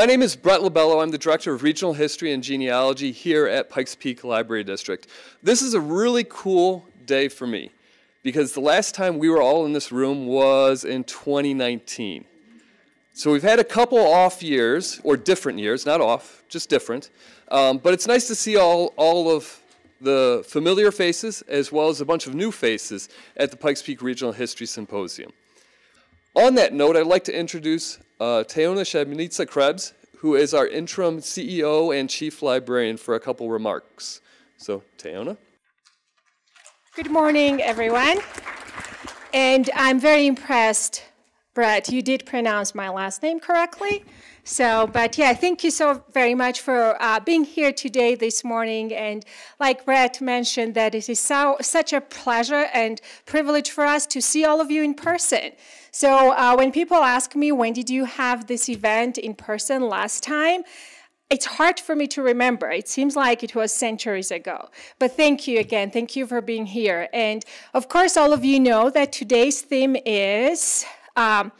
My name is Brett Lobello. I'm the Director of Regional History and Genealogy here at Pikes Peak Library District. This is a really cool day for me because the last time we were all in this room was in 2019. So we've had a couple off years, or different years, not off, just different. Um, but it's nice to see all, all of the familiar faces as well as a bunch of new faces at the Pikes Peak Regional History Symposium. On that note, I'd like to introduce uh, Teona Shainidze Krebs, who is our interim CEO and chief librarian, for a couple remarks. So, Teona. Good morning, everyone. And I'm very impressed, Brett. You did pronounce my last name correctly. So, but yeah, thank you so very much for uh, being here today, this morning. And like Brett mentioned, that it is so, such a pleasure and privilege for us to see all of you in person. So uh, when people ask me, when did you have this event in person last time? It's hard for me to remember. It seems like it was centuries ago. But thank you again. Thank you for being here. And of course, all of you know that today's theme is um,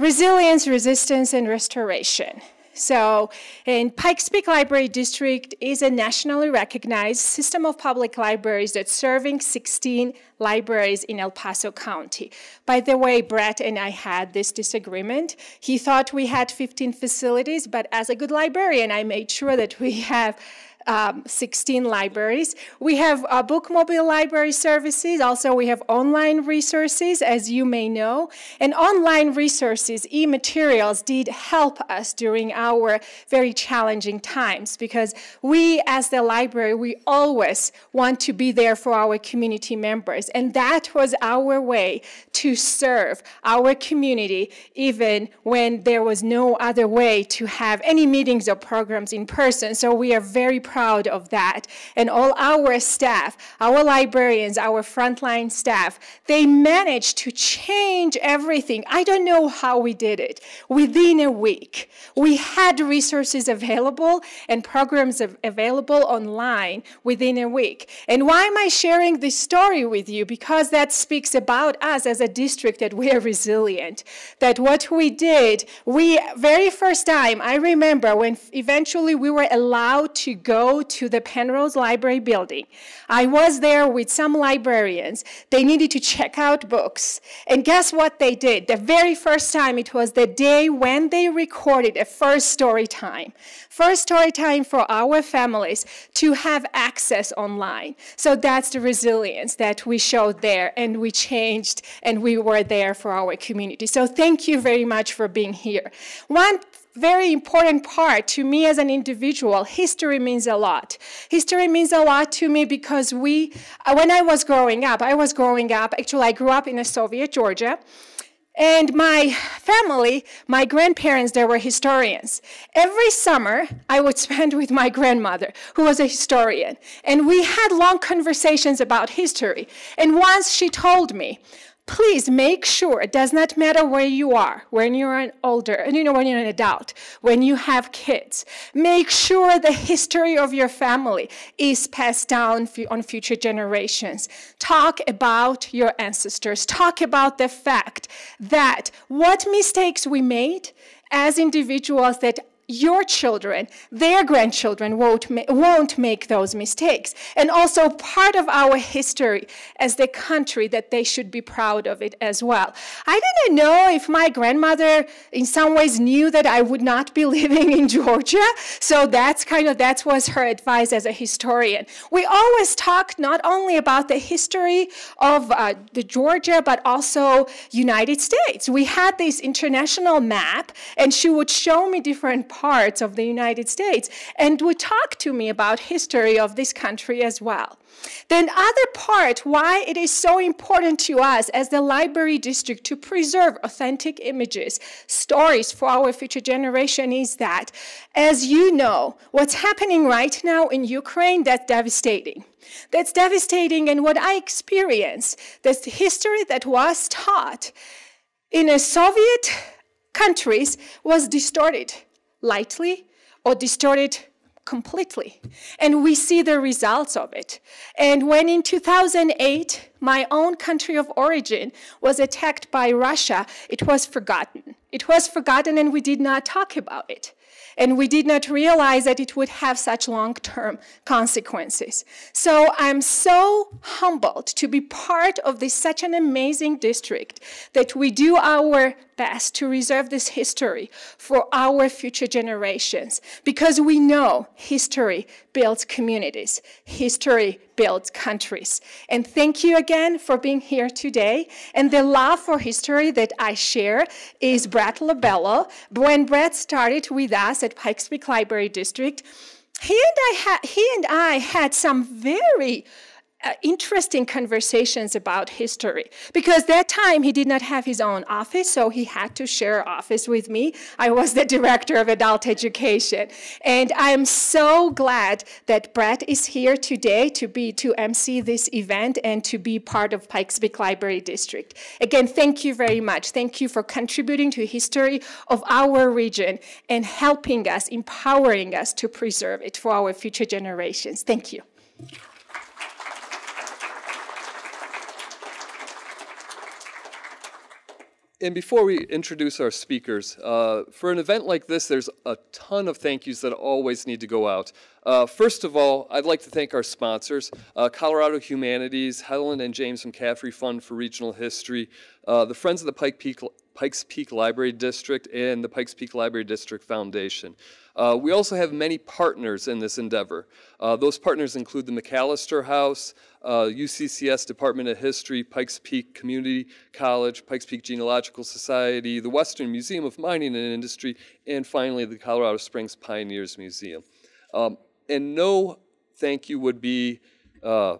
resilience, resistance, and restoration. So, in Pikes Peak Library District is a nationally recognized system of public libraries that's serving 16 libraries in El Paso County. By the way, Brett and I had this disagreement. He thought we had 15 facilities, but as a good librarian, I made sure that we have um, 16 libraries. We have uh, bookmobile library services. Also, we have online resources, as you may know. And online resources, e-materials, did help us during our very challenging times because we, as the library, we always want to be there for our community members. And that was our way to serve our community even when there was no other way to have any meetings or programs in person. So we are very proud of that. And all our staff, our librarians, our frontline staff, they managed to change everything. I don't know how we did it. Within a week, we had resources available and programs available online within a week. And why am I sharing this story with you? Because that speaks about us as a district that we are resilient. That what we did, we, very first time, I remember when eventually we were allowed to go go to the Penrose Library building. I was there with some librarians. They needed to check out books. And guess what they did? The very first time, it was the day when they recorded a first story time. First story time for our families to have access online. So that's the resilience that we showed there, and we changed, and we were there for our community. So thank you very much for being here. One very important part to me as an individual. History means a lot. History means a lot to me because we, uh, when I was growing up, I was growing up, actually, I grew up in a Soviet Georgia. And my family, my grandparents, they were historians. Every summer, I would spend with my grandmother, who was a historian. And we had long conversations about history. And once she told me, please make sure it does not matter where you are when you're an older you know when you're an adult when you have kids make sure the history of your family is passed down on future generations. Talk about your ancestors. Talk about the fact that what mistakes we made as individuals that your children, their grandchildren won't, ma won't make those mistakes. And also part of our history as the country that they should be proud of it as well. I didn't know if my grandmother in some ways knew that I would not be living in Georgia. So that's kind of, that was her advice as a historian. We always talk not only about the history of uh, the Georgia, but also United States. We had this international map and she would show me different parts of the United States and would talk to me about history of this country as well. Then other part why it is so important to us as the library district to preserve authentic images, stories for our future generation is that, as you know, what's happening right now in Ukraine, that's devastating. That's devastating and what I experienced, the history that was taught in a Soviet countries was distorted lightly or distorted completely. And we see the results of it. And when in 2008, my own country of origin was attacked by Russia, it was forgotten. It was forgotten and we did not talk about it. And we did not realize that it would have such long term consequences. So I'm so humbled to be part of this such an amazing district that we do our best to reserve this history for our future generations because we know history builds communities, history builds countries. And thank you again for being here today. And the love for history that I share is Brett Lobello. When Brett started with us at Pikes Peak Library District, he and I, ha- he and I had some very uh, interesting conversations about history. Because that time he did not have his own office so he had to share office with me. I was the director of adult education. And i am so glad that brett is here today to be to mc this event and to be part of pikes peak library district. Again thank you very much. Thank you for contributing to history of our region and helping us empowering us to preserve it for our future generations. Thank you And before we introduce our speakers, uh, for an event like this, there's a ton of thank yous that always need to go out. Uh, first of all, I'd like to thank our sponsors uh, Colorado Humanities, Helen and James McCaffrey Fund for Regional History, uh, the Friends of the Pike Peak, Pikes Peak Library District, and the Pikes Peak Library District Foundation. Uh, we also have many partners in this endeavor. Uh, those partners include the McAllister House, uh, UCCS Department of History, Pikes Peak Community College, Pikes Peak Genealogical Society, the Western Museum of Mining and Industry, and finally the Colorado Springs Pioneers Museum. Um, and no thank you would be uh,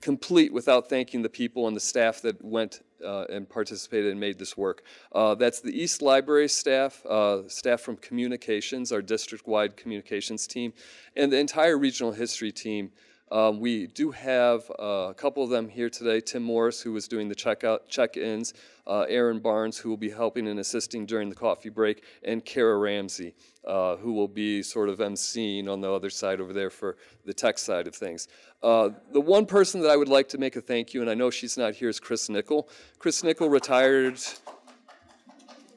complete without thanking the people and the staff that went uh, and participated and made this work. Uh, that's the East Library staff, uh, staff from communications, our district-wide communications team, and the entire regional history team. Um, we do have uh, a couple of them here today. Tim Morris, who was doing the check-ins, uh, Aaron Barnes, who will be helping and assisting during the coffee break, and Kara Ramsey, uh, who will be sort of emceeing on the other side over there for the tech side of things. Uh, the one person that I would like to make a thank you, and I know she's not here, is Chris Nickel. Chris Nickel retired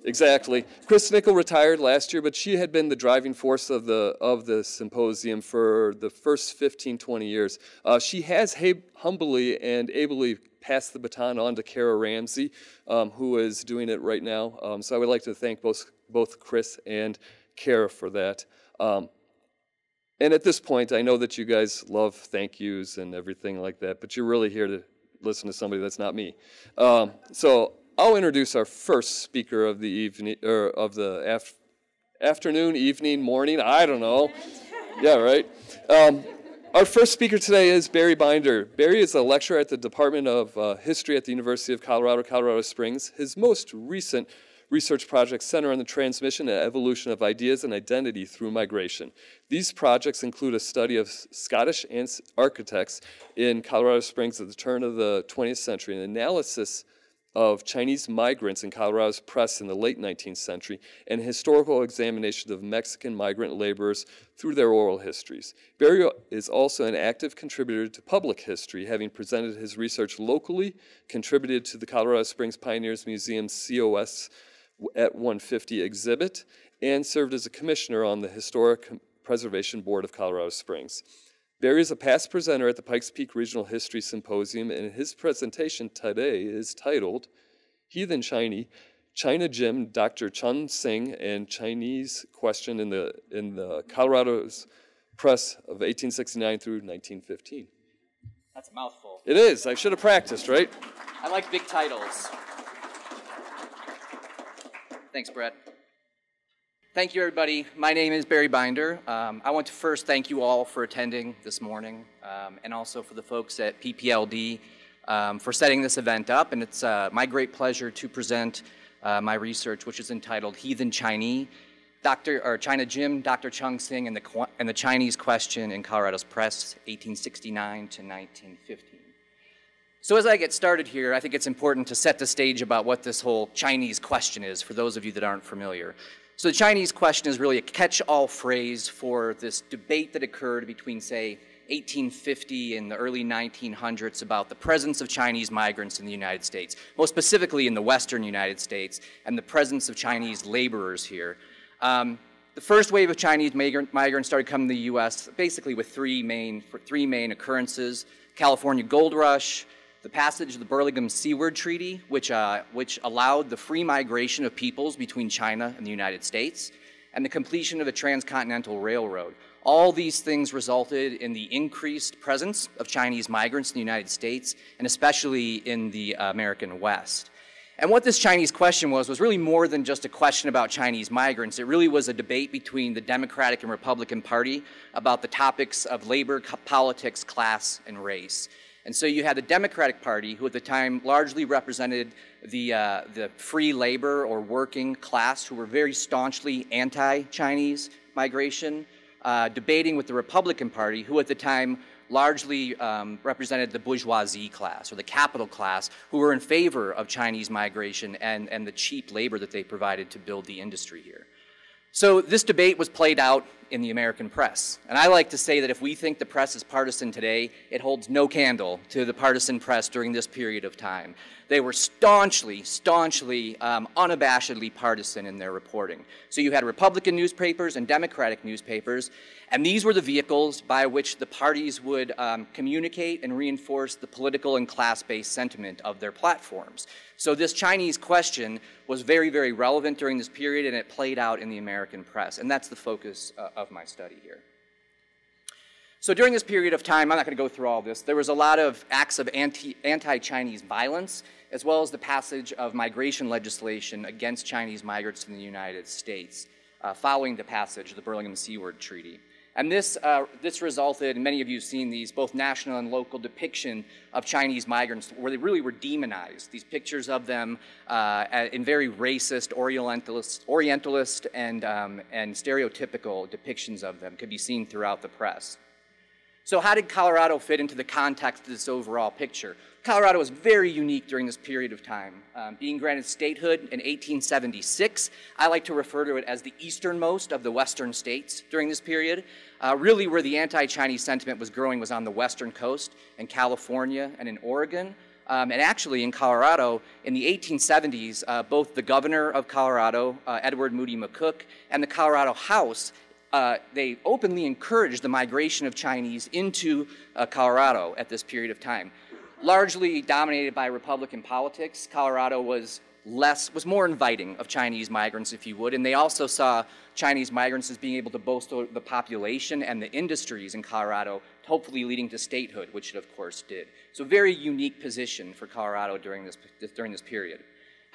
Exactly. Chris Nickel retired last year, but she had been the driving force of the of the symposium for the first 15, 20 years. Uh, she has humbly and ably passed the baton on to Kara Ramsey, um, who is doing it right now. Um, so I would like to thank both both Chris and Kara for that. Um, and at this point, I know that you guys love thank yous and everything like that, but you're really here to listen to somebody that's not me. Um, so I'll introduce our first speaker of the evening or of the af- afternoon, evening, morning. I don't know. Yeah, right. Um, our first speaker today is Barry Binder. Barry is a lecturer at the Department of uh, History at the University of Colorado, Colorado Springs. His most recent research projects center on the transmission and evolution of ideas and identity through migration. These projects include a study of Scottish architects in Colorado Springs at the turn of the 20th century, an analysis of Chinese migrants in Colorado's press in the late 19th century and historical examination of Mexican migrant laborers through their oral histories. Barry is also an active contributor to public history, having presented his research locally, contributed to the Colorado Springs Pioneers Museum's COS at 150 exhibit, and served as a commissioner on the Historic Preservation Board of Colorado Springs. Barry is a past presenter at the Pikes Peak Regional History Symposium, and his presentation today is titled Heathen Chinese, China Jim, Dr. Chung Sing, and Chinese Question in the, in the Colorado's Press of 1869 through 1915. That's a mouthful. It is. I should have practiced, right? I like big titles. Thanks, Brett. Thank you, everybody. My name is Barry Binder. Um, I want to first thank you all for attending this morning, um, and also for the folks at PPLD um, for setting this event up. And it's uh, my great pleasure to present uh, my research, which is entitled Heathen Chinese, Dr. or China Jim, Dr. Chung Sing, and the, and the Chinese Question in Colorado's Press, 1869 to 1915. So as I get started here, I think it's important to set the stage about what this whole Chinese question is for those of you that aren't familiar. So the Chinese question is really a catch-all phrase for this debate that occurred between, say, 1850 and the early 1900s about the presence of Chinese migrants in the United States, most specifically in the western United States, and the presence of Chinese laborers here. Um, the first wave of Chinese migrant, migrants started coming to the U.S. basically with three main, three main occurrences. California Gold Rush, the passage of the Burlingame Seward Treaty, which, uh, which allowed the free migration of peoples between China and the United States, and the completion of the Transcontinental Railroad. All these things resulted in the increased presence of Chinese migrants in the United States, and especially in the American West. And what this Chinese question was, was really more than just a question about Chinese migrants. It really was a debate between the Democratic and Republican Party about the topics of labor, politics, class, and race. And so you had the Democratic Party, who at the time largely represented the, uh, the free labor or working class, who were very staunchly anti-Chinese migration, uh, debating with the Republican Party, who at the time largely um, represented the bourgeoisie class or the capital class, who were in favor of Chinese migration and, and the cheap labor that they provided to build the industry here. So this debate was played out in the American press. And I like to say that if we think the press is partisan today, it holds no candle to the partisan press during this period of time. They were staunchly, staunchly, um, unabashedly partisan in their reporting. So you had Republican newspapers and Democratic newspapers, and these were the vehicles by which the parties would um, communicate and reinforce the political and class-based sentiment of their platforms. So this Chinese question was very, very relevant during this period, and it played out in the American press, and that's the focus uh, of my study here. So during this period of time, I'm not going to go through all this, there was a lot of acts of anti-Chinese violence, as well as the passage of migration legislation against Chinese migrants in the United States, uh, following the passage of the Burlingame Seward Treaty. And this, uh, this resulted, and many of you have seen these, both national and local depiction of Chinese migrants where they really were demonized. These pictures of them uh, in very racist, orientalist, orientalist and, um, and stereotypical depictions of them could be seen throughout the press. So how did Colorado fit into the context of this overall picture? Colorado was very unique during this period of time. Um, being granted statehood in 1876, I like to refer to it as the easternmost of the western states during this period. Uh, really where the anti-Chinese sentiment was growing was on the western coast in California and in Oregon. Um, and actually in Colorado, in the 1870s, uh, both the governor of Colorado, uh, Edward Moody McCook, and the Colorado House uh, they openly encouraged the migration of Chinese into uh, Colorado at this period of time. Largely dominated by Republican politics, Colorado was less, was more inviting of Chinese migrants, if you would, and they also saw Chinese migrants as being able to boast the population and the industries in Colorado, hopefully leading to statehood, which it of course did. So very unique position for Colorado during this, during this period.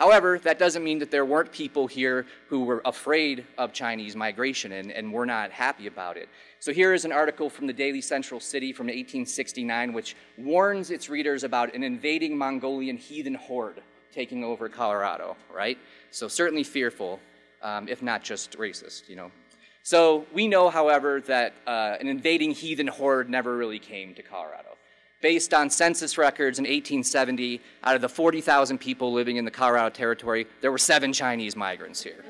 However, that doesn't mean that there weren't people here who were afraid of Chinese migration and, and were not happy about it. So here is an article from the Daily Central City from 1869 which warns its readers about an invading Mongolian heathen horde taking over Colorado, right? So certainly fearful, um, if not just racist, you know. So we know, however, that uh, an invading heathen horde never really came to Colorado based on census records in 1870, out of the 40,000 people living in the Colorado Territory, there were seven Chinese migrants here.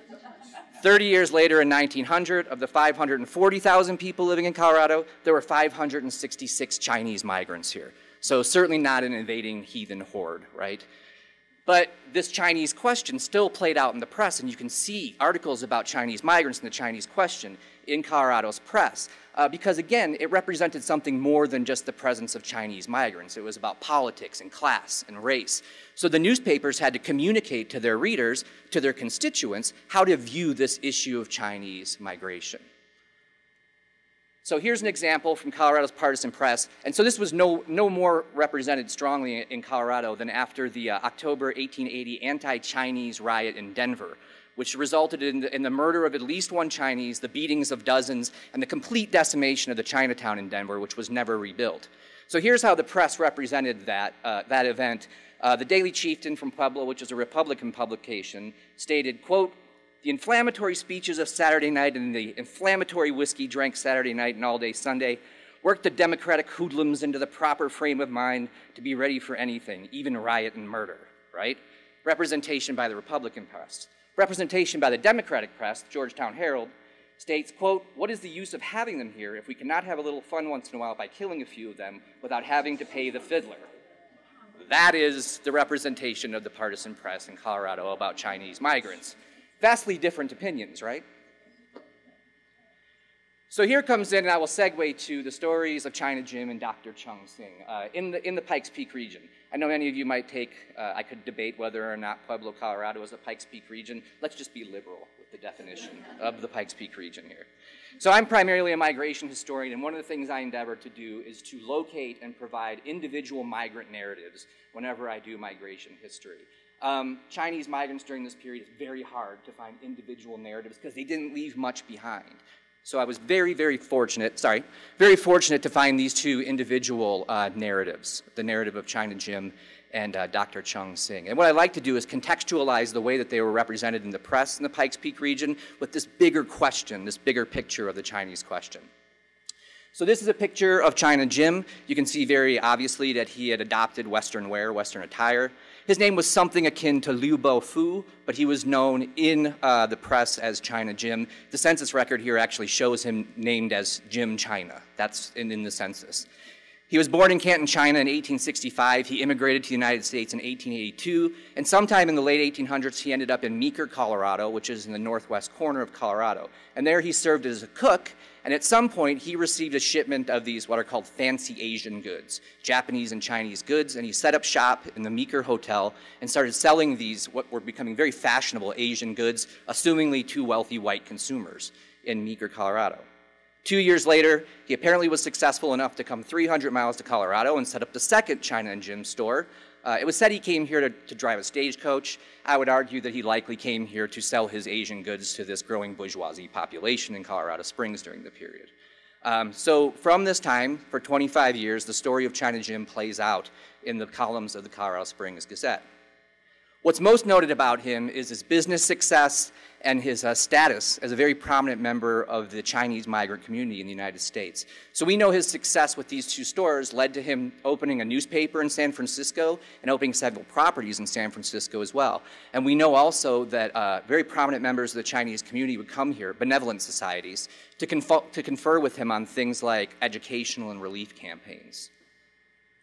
30 years later, in 1900, of the 540,000 people living in Colorado, there were 566 Chinese migrants here. So certainly not an invading heathen horde, right? But this Chinese question still played out in the press, and you can see articles about Chinese migrants and the Chinese question in Colorado's press. Uh, because again, it represented something more than just the presence of Chinese migrants. It was about politics and class and race. So the newspapers had to communicate to their readers, to their constituents, how to view this issue of Chinese migration. So here's an example from Colorado's partisan press. And so this was no, no more represented strongly in Colorado than after the uh, October 1880 anti-Chinese riot in Denver, which resulted in the, in the, murder of at least one Chinese, the beatings of dozens, and the complete decimation of the Chinatown in Denver, which was never rebuilt. So here's how the press represented that, uh, that event. Uh, the Daily Chieftain from Pueblo, which is a Republican publication, stated, quote, the inflammatory speeches of Saturday night and the inflammatory whiskey drank Saturday night and all day Sunday worked the Democratic hoodlums into the proper frame of mind to be ready for anything, even riot and murder, right? Representation by the Republican press. Representation by the Democratic press, Georgetown Herald, states, quote, what is the use of having them here if we cannot have a little fun once in a while by killing a few of them without having to pay the fiddler? That is the representation of the partisan press in Colorado about Chinese migrants vastly different opinions, right? So here comes in, and I will segue to the stories of China Jim and Dr. Chung Sing uh, in, the, in the Pikes Peak region. I know many of you might take, uh, I could debate whether or not Pueblo, Colorado is a Pikes Peak region. Let's just be liberal with the definition of the Pikes Peak region here. So I'm primarily a migration historian, and one of the things I endeavor to do is to locate and provide individual migrant narratives whenever I do migration history. Um, Chinese migrants during this period, it's very hard to find individual narratives because they didn't leave much behind. So I was very, very fortunate, sorry, very fortunate to find these two individual uh, narratives, the narrative of China Jim and uh, Dr. Chung Sing. And what I like to do is contextualize the way that they were represented in the press in the Pikes Peak region with this bigger question, this bigger picture of the Chinese question. So this is a picture of China Jim. You can see very obviously that he had adopted Western wear, Western attire. His name was something akin to Liu Bo Fu, but he was known in uh, the press as China Jim. The census record here actually shows him named as Jim China. That's in, in the census. He was born in Canton, China in 1865. He immigrated to the United States in 1882. And sometime in the late 1800s, he ended up in Meeker, Colorado, which is in the northwest corner of Colorado. And there he served as a cook and at some point, he received a shipment of these, what are called fancy Asian goods, Japanese and Chinese goods, and he set up shop in the Meeker Hotel and started selling these, what were becoming very fashionable Asian goods, assumingly to wealthy white consumers in Meeker, Colorado. Two years later, he apparently was successful enough to come 300 miles to Colorado and set up the second China and Jim store, uh, it was said he came here to, to, drive a stagecoach. I would argue that he likely came here to sell his Asian goods to this growing bourgeoisie population in Colorado Springs during the period. Um, so from this time, for 25 years, the story of China Jim plays out in the columns of the Colorado Springs Gazette. What's most noted about him is his business success and his uh, status as a very prominent member of the Chinese migrant community in the United States. So we know his success with these two stores led to him opening a newspaper in San Francisco and opening several properties in San Francisco as well. And we know also that uh, very prominent members of the Chinese community would come here, benevolent societies, to, to confer with him on things like educational and relief campaigns.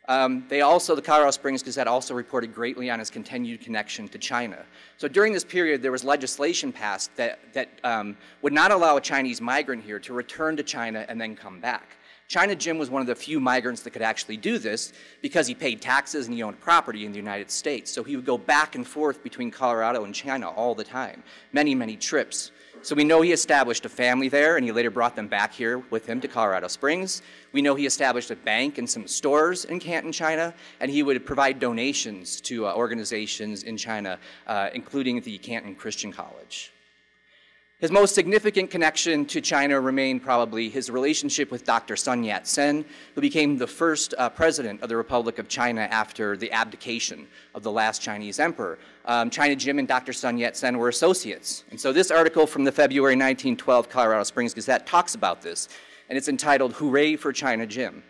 Um, they also, the Colorado Springs Gazette also reported greatly on his continued connection to China. So during this period, there was legislation passed that, that um, would not allow a Chinese migrant here to return to China and then come back. China Jim was one of the few migrants that could actually do this because he paid taxes and he owned property in the United States. So he would go back and forth between Colorado and China all the time, many, many trips. So we know he established a family there, and he later brought them back here with him to Colorado Springs. We know he established a bank and some stores in Canton, China, and he would provide donations to uh, organizations in China, uh, including the Canton Christian College. His most significant connection to China remained probably his relationship with Dr. Sun Yat-sen, who became the first uh, president of the Republic of China after the abdication of the last Chinese emperor. Um, China Jim and Dr. Sun Yat-sen were associates. And so this article from the February 1912 Colorado Springs Gazette talks about this, and it's entitled, Hooray for China Jim.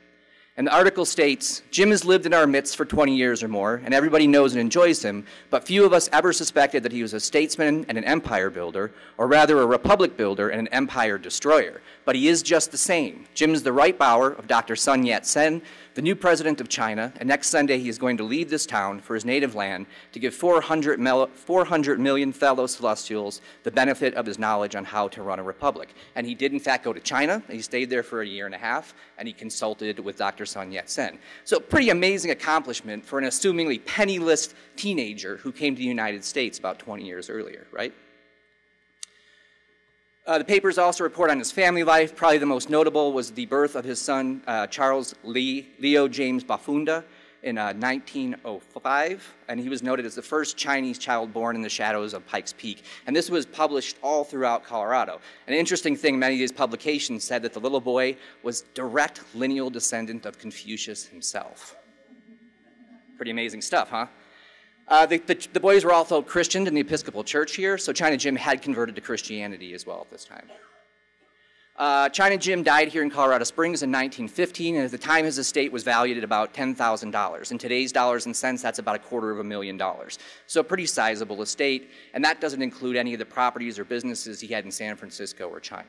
And the article states, Jim has lived in our midst for 20 years or more, and everybody knows and enjoys him, but few of us ever suspected that he was a statesman and an empire builder, or rather a republic builder and an empire destroyer. But he is just the same. Jim is the right bower of Dr. Sun Yat-sen, the new president of China, and next Sunday he is going to leave this town for his native land to give 400, 400 million fellow celestials the benefit of his knowledge on how to run a republic. And he did, in fact, go to China. He stayed there for a year and a half, and he consulted with Dr. Sun Yat-sen. So pretty amazing accomplishment for an assumingly penniless teenager who came to the United States about 20 years earlier, right? Uh, the papers also report on his family life. Probably the most notable was the birth of his son, uh, Charles Lee, Leo James Bafunda, in uh, 1905, and he was noted as the first Chinese child born in the shadows of Pikes Peak. And this was published all throughout Colorado. An interesting thing, many of these publications said that the little boy was direct lineal descendant of Confucius himself. Pretty amazing stuff, huh? Uh, the, the, the, boys were also Christianed in the Episcopal Church here, so China Jim had converted to Christianity as well at this time. Uh, China Jim died here in Colorado Springs in 1915, and at the time his estate was valued at about $10,000. In today's dollars and cents, that's about a quarter of a million dollars. So a pretty sizable estate, and that doesn't include any of the properties or businesses he had in San Francisco or China.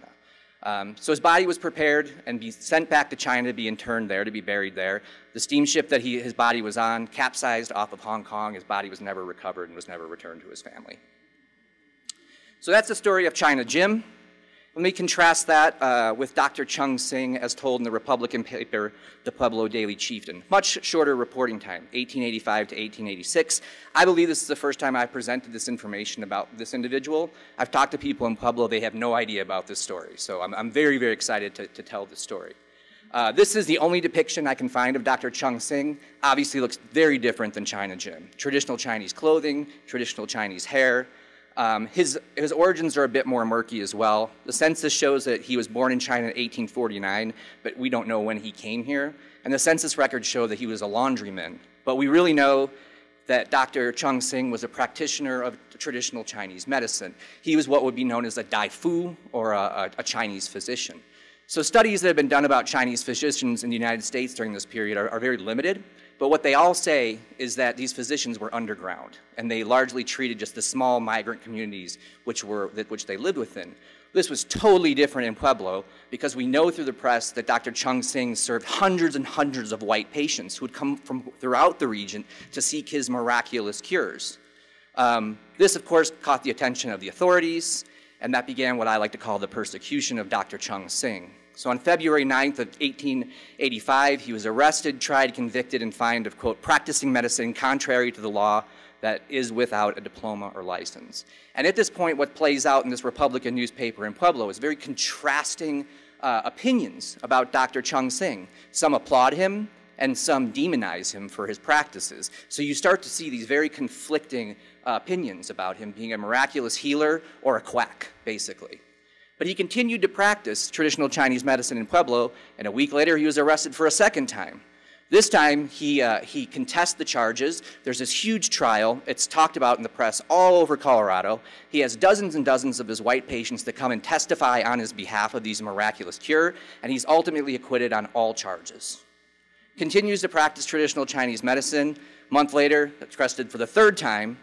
Um, so his body was prepared and be sent back to China to be interned there, to be buried there. The steamship that he, his body was on capsized off of Hong Kong. His body was never recovered and was never returned to his family. So that's the story of China Jim. Let me contrast that uh, with Dr. Chung Sing as told in the Republican paper, The Pueblo Daily Chieftain. Much shorter reporting time, 1885 to 1886. I believe this is the first time I've presented this information about this individual. I've talked to people in Pueblo, they have no idea about this story. So I'm, I'm very, very excited to, to tell this story. Uh, this is the only depiction I can find of Dr. Chung Sing. Obviously looks very different than China Jim. Traditional Chinese clothing, traditional Chinese hair, um, his, his origins are a bit more murky as well. The census shows that he was born in China in 1849, but we don't know when he came here. And the census records show that he was a laundryman. But we really know that Dr. Chung Sing was a practitioner of traditional Chinese medicine. He was what would be known as a Dai Fu, or a, a, Chinese physician. So studies that have been done about Chinese physicians in the United States during this period are, are very limited. But what they all say is that these physicians were underground, and they largely treated just the small migrant communities which, were, which they lived within. This was totally different in Pueblo because we know through the press that Dr. Chung Sing served hundreds and hundreds of white patients who had come from throughout the region to seek his miraculous cures. Um, this, of course, caught the attention of the authorities, and that began what I like to call the persecution of Dr. Chung Sing. So on February 9th of 1885, he was arrested, tried, convicted, and fined of, quote, practicing medicine contrary to the law that is without a diploma or license. And at this point, what plays out in this Republican newspaper in Pueblo is very contrasting uh, opinions about Dr. Chung Sing. Some applaud him, and some demonize him for his practices. So you start to see these very conflicting uh, opinions about him being a miraculous healer or a quack, basically. But he continued to practice traditional Chinese medicine in Pueblo, and a week later he was arrested for a second time. This time, he, uh, he contests the charges. There's this huge trial. It's talked about in the press all over Colorado. He has dozens and dozens of his white patients that come and testify on his behalf of these miraculous cure, and he's ultimately acquitted on all charges. Continues to practice traditional Chinese medicine. Month later, arrested for the third time,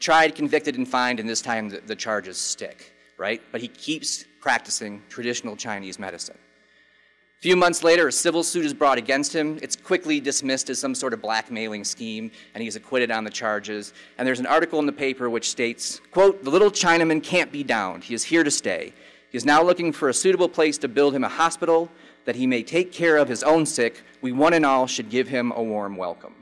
tried, convicted, and fined, and this time the, the charges stick, right? But he keeps practicing traditional Chinese medicine. A few months later, a civil suit is brought against him. It's quickly dismissed as some sort of blackmailing scheme, and he's acquitted on the charges. And there's an article in the paper which states, quote, the little Chinaman can't be downed. He is here to stay. He is now looking for a suitable place to build him a hospital that he may take care of his own sick. We one and all should give him a warm welcome.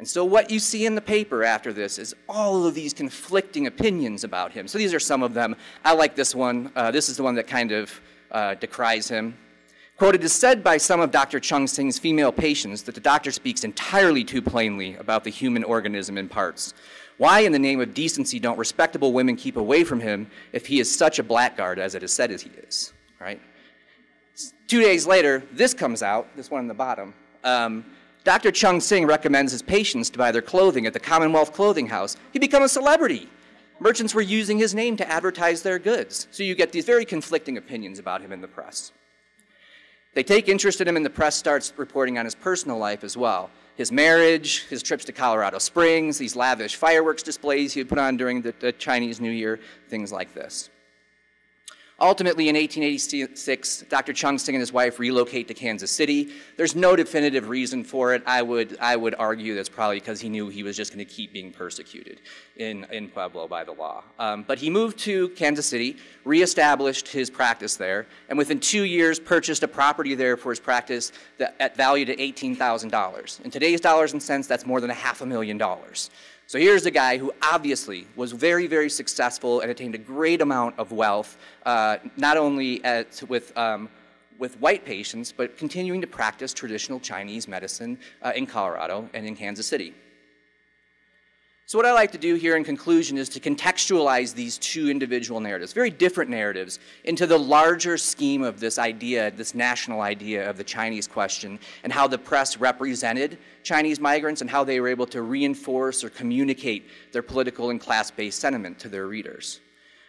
And so, what you see in the paper after this is all of these conflicting opinions about him. So, these are some of them. I like this one. Uh, this is the one that kind of uh, decries him. Quote, it is said by some of Dr. Chung Sing's female patients that the doctor speaks entirely too plainly about the human organism in parts. Why, in the name of decency, don't respectable women keep away from him if he is such a blackguard as it is said as he is? Right? Two days later, this comes out, this one on the bottom. Um, Dr. Chung Sing recommends his patients to buy their clothing at the Commonwealth Clothing House. He became a celebrity. Merchants were using his name to advertise their goods. So you get these very conflicting opinions about him in the press. They take interest in him, and the press starts reporting on his personal life as well. His marriage, his trips to Colorado Springs, these lavish fireworks displays he would put on during the, the Chinese New Year, things like this. Ultimately, in 1886, Dr. Chung Sing and his wife relocate to Kansas City. There's no definitive reason for it. I would, I would argue that's probably because he knew he was just going to keep being persecuted in, in Pueblo by the law. Um, but he moved to Kansas City, reestablished his practice there, and within two years purchased a property there for his practice that, at value to $18,000. In today's dollars and cents, that's more than a half a million dollars. So here's a guy who obviously was very, very successful and attained a great amount of wealth, uh, not only at, with, um, with white patients, but continuing to practice traditional Chinese medicine uh, in Colorado and in Kansas City. So what I like to do here in conclusion is to contextualize these two individual narratives, very different narratives, into the larger scheme of this idea, this national idea of the Chinese question, and how the press represented Chinese migrants and how they were able to reinforce or communicate their political and class-based sentiment to their readers.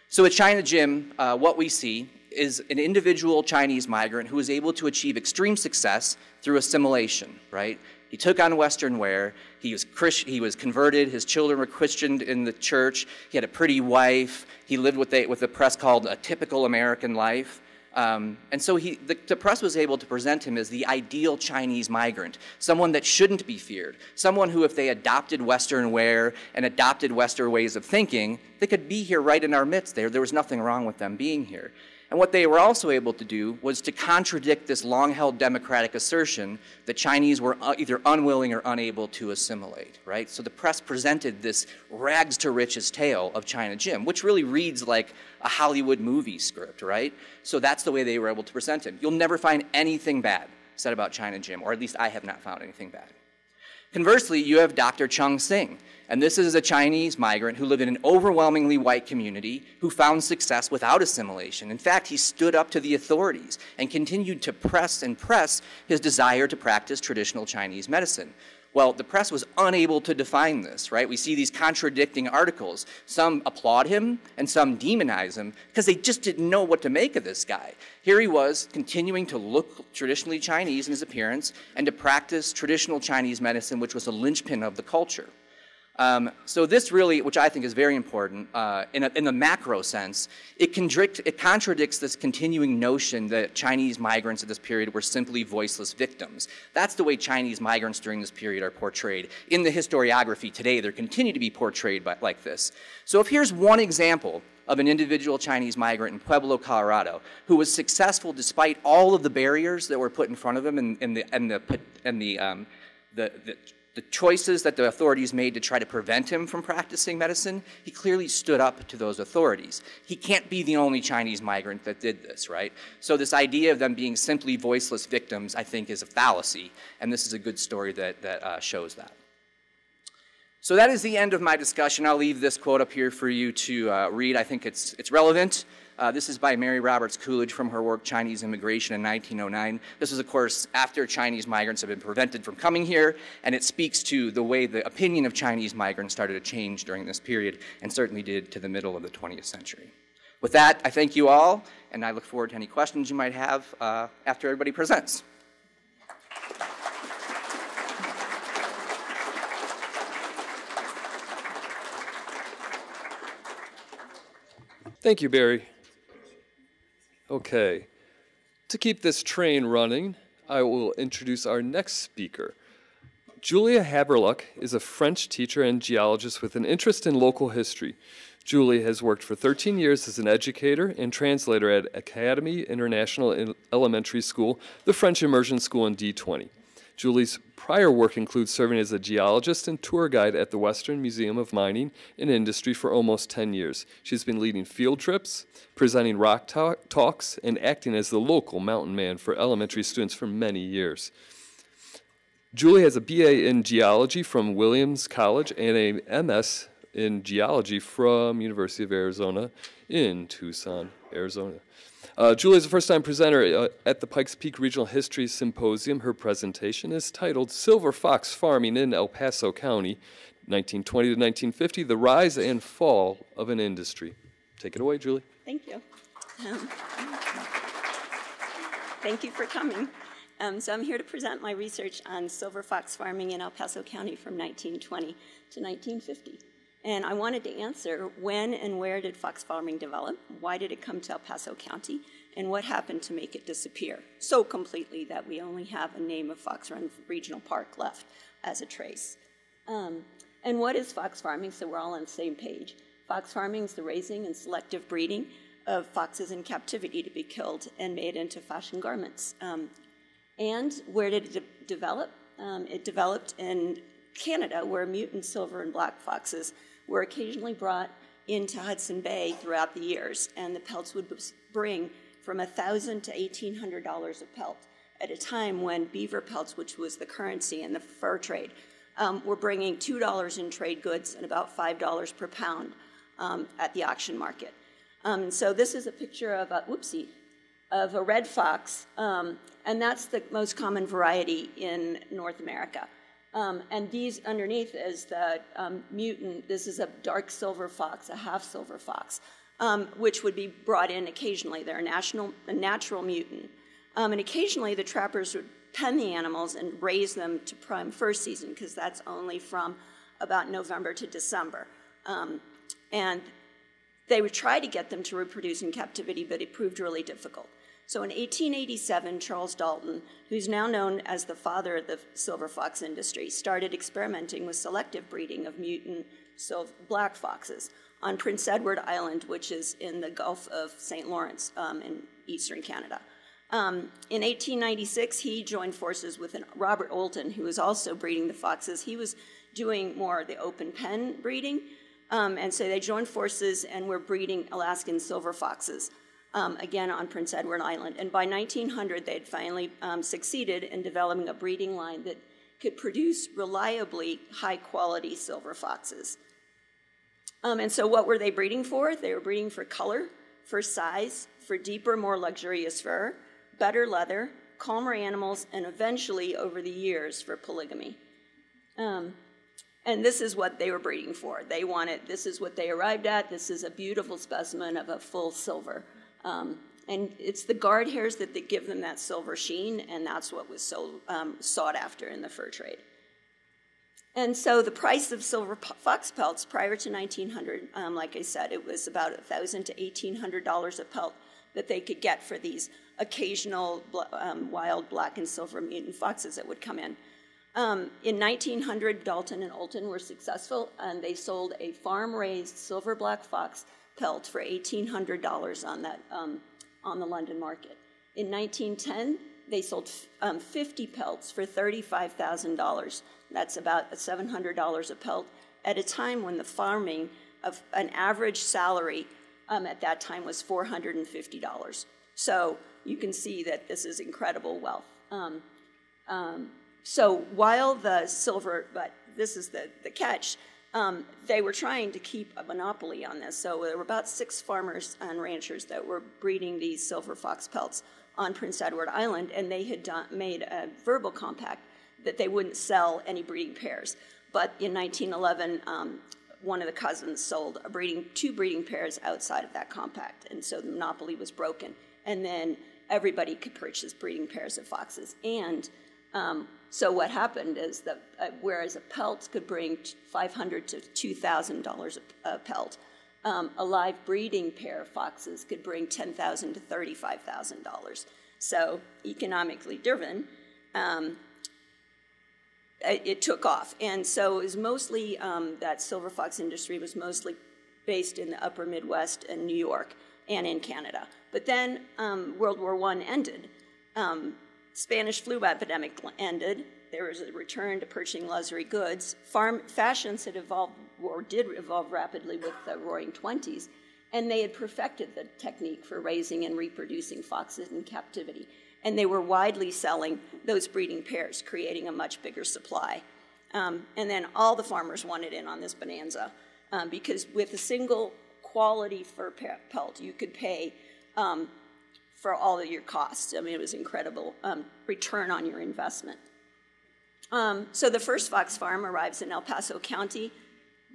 So at China Jim, uh, what we see is an individual Chinese migrant who was able to achieve extreme success through assimilation, right? He took on Western wear. He was, Christ, he was converted. His children were Christianed in the church. He had a pretty wife. He lived what, they, what the press called a typical American life. Um, and so he, the, the, press was able to present him as the ideal Chinese migrant, someone that shouldn't be feared, someone who, if they adopted Western wear and adopted Western ways of thinking, they could be here right in our midst. There, there was nothing wrong with them being here. And what they were also able to do was to contradict this long held democratic assertion that Chinese were uh, either unwilling or unable to assimilate, right? So the press presented this rags to riches tale of China Jim, which really reads like a Hollywood movie script, right? So that's the way they were able to present him. You'll never find anything bad said about China Jim, or at least I have not found anything bad. Conversely, you have Dr. Chung Sing, and this is a Chinese migrant who lived in an overwhelmingly white community who found success without assimilation. In fact, he stood up to the authorities and continued to press and press his desire to practice traditional Chinese medicine. Well, the press was unable to define this, right? We see these contradicting articles. Some applaud him and some demonize him because they just didn't know what to make of this guy. Here he was continuing to look traditionally Chinese in his appearance and to practice traditional Chinese medicine, which was a linchpin of the culture. Um, so this really, which I think is very important, uh, in, a, in, the macro sense, it, it, contradicts this continuing notion that Chinese migrants at this period were simply voiceless victims. That's the way Chinese migrants during this period are portrayed. In the historiography today, they continue to be portrayed by, like this. So if here's one example of an individual Chinese migrant in Pueblo, Colorado, who was successful despite all of the barriers that were put in front of him and, and the, and the, and the, um, the, the the choices that the authorities made to try to prevent him from practicing medicine, he clearly stood up to those authorities. He can't be the only Chinese migrant that did this, right? So this idea of them being simply voiceless victims, I think, is a fallacy, and this is a good story that, that uh, shows that. So that is the end of my discussion. I'll leave this quote up here for you to uh, read. I think it's, it's relevant. Uh, this is by Mary Roberts Coolidge from her work Chinese Immigration in 1909. This is, of course, after Chinese migrants have been prevented from coming here, and it speaks to the way the opinion of Chinese migrants started to change during this period, and certainly did to the middle of the 20th century. With that, I thank you all, and I look forward to any questions you might have uh, after everybody presents. Thank you, Barry. Okay. To keep this train running, I will introduce our next speaker. Julia Haverluk is a French teacher and geologist with an interest in local history. Julie has worked for 13 years as an educator and translator at Academy International Elementary School, the French Immersion School in D20. Julie's prior work includes serving as a geologist and tour guide at the Western Museum of Mining and Industry for almost 10 years. She's been leading field trips, presenting rock talks, and acting as the local mountain man for elementary students for many years. Julie has a BA in geology from Williams College and a MS in geology from University of Arizona in Tucson, Arizona. Uh, Julie is a first time presenter uh, at the Pikes Peak Regional History Symposium. Her presentation is titled Silver Fox Farming in El Paso County, 1920 to 1950 The Rise and Fall of an Industry. Take it away, Julie. Thank you. Um, thank you for coming. Um, so I'm here to present my research on silver fox farming in El Paso County from 1920 to 1950. And I wanted to answer when and where did fox farming develop? Why did it come to El Paso County? And what happened to make it disappear so completely that we only have a name of Fox Run Regional Park left as a trace? Um, and what is fox farming? So we're all on the same page. Fox farming is the raising and selective breeding of foxes in captivity to be killed and made into fashion garments. Um, and where did it de develop? Um, it developed in Canada, where mutant silver and black foxes were occasionally brought into Hudson Bay throughout the years, and the pelts would bring from 1,000 to $1,800 a pelt at a time when beaver pelts, which was the currency in the fur trade, um, were bringing $2 in trade goods and about $5 per pound um, at the auction market. Um, so this is a picture of a, whoopsie, of a red fox, um, and that's the most common variety in North America. Um, and these underneath is the um, mutant. This is a dark silver fox, a half silver fox, um, which would be brought in occasionally. They're a, national, a natural mutant. Um, and occasionally the trappers would pen the animals and raise them to prime fur season because that's only from about November to December. Um, and they would try to get them to reproduce in captivity, but it proved really difficult. So in 1887, Charles Dalton, who's now known as the father of the silver fox industry, started experimenting with selective breeding of mutant black foxes on Prince Edward Island, which is in the Gulf of St. Lawrence um, in eastern Canada. Um, in 1896, he joined forces with an, Robert Oulton, who was also breeding the foxes. He was doing more the open pen breeding, um, and so they joined forces and were breeding Alaskan silver foxes um, again on Prince Edward Island. And by 1900, they had finally um, succeeded in developing a breeding line that could produce reliably high quality silver foxes. Um, and so, what were they breeding for? They were breeding for color, for size, for deeper, more luxurious fur, better leather, calmer animals, and eventually, over the years, for polygamy. Um, and this is what they were breeding for. They wanted, this is what they arrived at. This is a beautiful specimen of a full silver. Um, and it's the guard hairs that, that give them that silver sheen, and that's what was so um, sought after in the fur trade. And so the price of silver fox pelts prior to 1900, um, like I said, it was about 1,000 to $1,800 a pelt that they could get for these occasional um, wild black and silver mutant foxes that would come in. Um, in 1900, Dalton and Oulton were successful, and they sold a farm-raised silver black fox pelt for $1,800 on, that, um, on the London market. In 1910, they sold um, 50 pelts for $35,000. That's about $700 a pelt at a time when the farming of an average salary um, at that time was $450. So you can see that this is incredible wealth. Um, um, so while the silver, but this is the, the catch, um, they were trying to keep a monopoly on this. So there were about six farmers and ranchers that were breeding these silver fox pelts on Prince Edward Island, and they had done, made a verbal compact that they wouldn't sell any breeding pairs. But in 1911, um, one of the cousins sold breeding, two breeding pairs outside of that compact, and so the monopoly was broken. And then everybody could purchase breeding pairs of foxes. And um, so what happened is that uh, whereas a pelt could bring 500 to 2,000 dollars a pelt, um, a live breeding pair of foxes could bring 10,000 to 35,000 dollars. So economically driven, um, it, it, took off, and so it was mostly um, that silver fox industry was mostly based in the upper Midwest and New York and in Canada. But then um, World War I ended. Spanish flu epidemic ended. There was a return to purchasing luxury goods. Farm fashions had evolved, or did evolve rapidly with the Roaring Twenties, and they had perfected the technique for raising and reproducing foxes in captivity. And they were widely selling those breeding pairs, creating a much bigger supply. Um, and then all the farmers wanted in on this bonanza um, because with a single quality fur pelt, you could pay um, for all of your costs. I mean, it was incredible um, return on your investment. Um, so the first fox farm arrives in El Paso County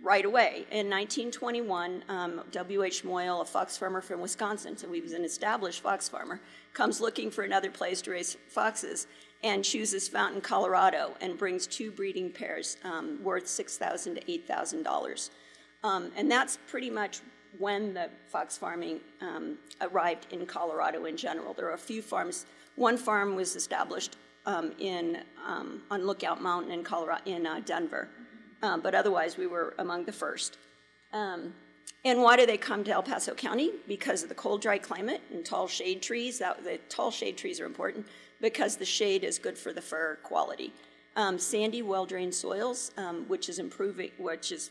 right away. In 1921, um, W.H. Moyle, a fox farmer from Wisconsin, so he was an established fox farmer, comes looking for another place to raise foxes and chooses Fountain, Colorado, and brings two breeding pairs um, worth 6,000 to $8,000. Um, and that's pretty much when the fox farming um, arrived in Colorado in general. There are a few farms. One farm was established um, in um, on Lookout Mountain in Colorado in uh, Denver, um, but otherwise we were among the first. Um, and why do they come to El Paso County? Because of the cold, dry climate and tall shade trees. That, the tall shade trees are important because the shade is good for the fur quality. Um, sandy, well-drained soils, which is improving, which is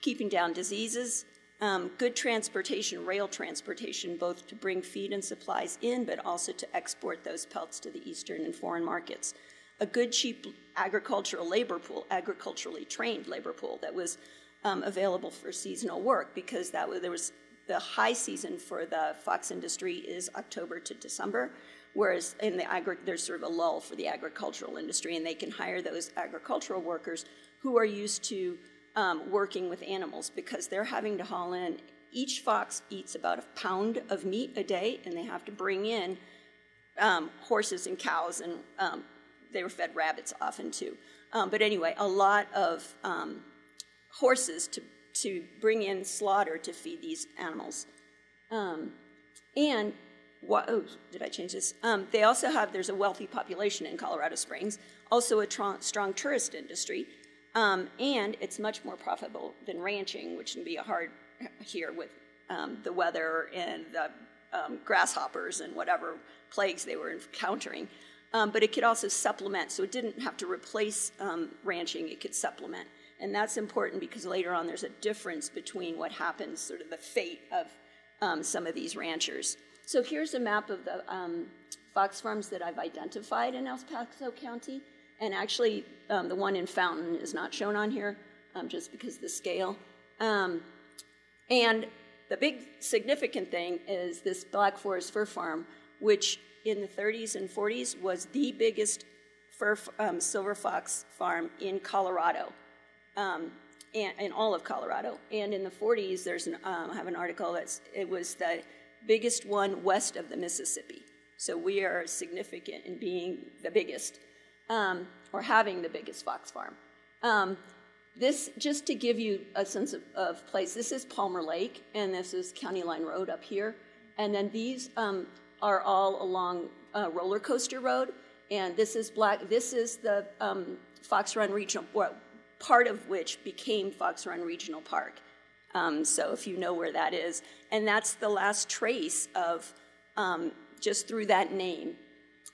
keeping down diseases, um, good transportation, rail transportation, both to bring feed and supplies in, but also to export those pelts to the eastern and foreign markets. A good, cheap agricultural labor pool, agriculturally trained labor pool that was um, available for seasonal work because that was, there was the high season for the fox industry is October to December, whereas in the agri- there's sort of a lull for the agricultural industry, and they can hire those agricultural workers who are used to um, working with animals because they're having to haul in. Each fox eats about a pound of meat a day, and they have to bring in um, horses and cows, and um, they were fed rabbits often too. Um, but anyway, a lot of um, horses to, to bring in slaughter to feed these animals. Um, and oh, did I change this? Um, they also have, there's a wealthy population in Colorado Springs, also a strong tourist industry, um, and it's much more profitable than ranching, which can be a hard here with um, the weather and the um, grasshoppers and whatever plagues they were encountering. Um, but it could also supplement, so it didn't have to replace um, ranching, it could supplement. And that's important because later on there's a difference between what happens, sort of the fate of um, some of these ranchers. So here's a map of the fox farms that I've identified in El Paso County. And actually, um, the one in Fountain is not shown on here um, just because of the scale. Um, and the big significant thing is this Black Forest Fur Farm, which in the 30s and 40s was the biggest fur, um, silver fox farm in Colorado, um, and in all of Colorado. And in the 40s, there's an, um, I have an article that's it was the biggest one west of the Mississippi. So we are significant in being the biggest, um, or having the biggest fox farm. Um, this, just to give you a sense of, of, place, this is Palmer Lake, and this is County Line Road up here. And then these um, are all along uh, Roller Coaster Road, and this is black. This is the um, Fox Run Regional, part of which became Fox Run Regional Park. Um, so if you know where that is, and that's the last trace of um, just through that name.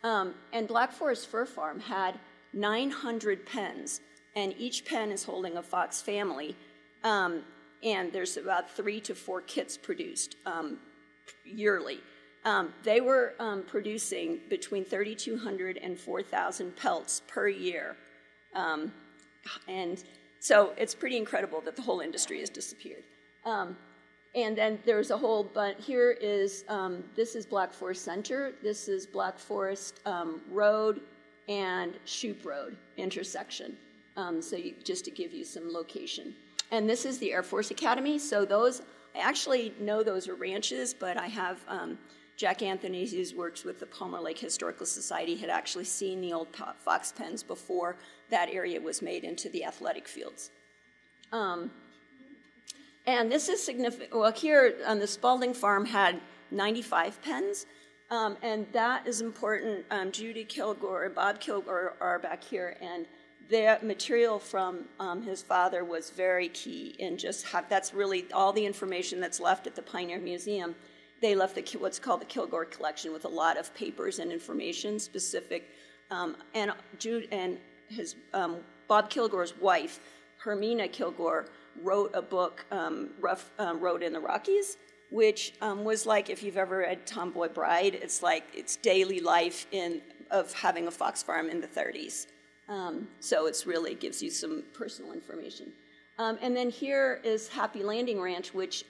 Um, and Black Forest Fur Farm had 900 pens, and each pen is holding a fox family. Um, and there's about three to four kits produced um, yearly. Um, they were um, producing between 3,200 and 4,000 pelts per year. Um, and so it's pretty incredible that the whole industry has disappeared. Um, and then there's a whole, bunch. here is, um, this is Black Forest Center, this is Black Forest um, Road and Shoup Road intersection. so you, just to give you some location. And this is the Air Force Academy. So those, I actually know those are ranches, but I have Jack Anthony, who works with the Palmer Lake Historical Society, had actually seen the old fox pens before that area was made into the athletic fields. Um, and this is significant. Well, here on the Spalding farm had 95 pens, um, and that is important. Um, Judy Kilgore and Bob Kilgore are back here, and the material from um, his father was very key in just that's really all the information that's left at the Pioneer Museum they left the, what's called the Kilgore collection with a lot of papers and information specific. Um, and Jude and his um, Bob Kilgore's wife, Hermina Kilgore, wrote a book, um, Rough um, Road in the Rockies, which um, was like if you've ever read Tomboy Bride, it's like it's daily life in of having a fox farm in the 30s. Um, so it's really gives you some personal information. and then here is Happy Landing Ranch, which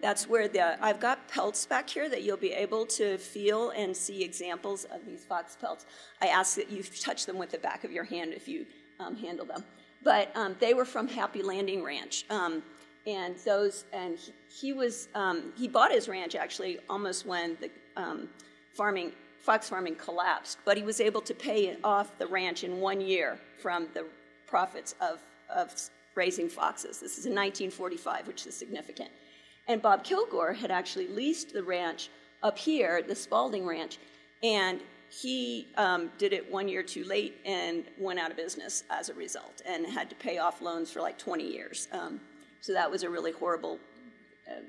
that's where the, I've got pelts back here that you'll be able to feel and see examples of these fox pelts. I ask that you touch them with the back of your hand if you um, handle them. But um, they were from Happy Landing Ranch. Um, and those, and he, he was, um, he bought his ranch actually almost when the um, farming, fox farming collapsed, but he was able to pay off the ranch in one year from the profits of, of raising foxes. This is in 1945, which is significant. And Bob Kilgore had actually leased the ranch up here, the Spalding Ranch, and he um, did it one year too late and went out of business as a result and had to pay off loans for like 20 years. Um, so that was a really horrible, uh,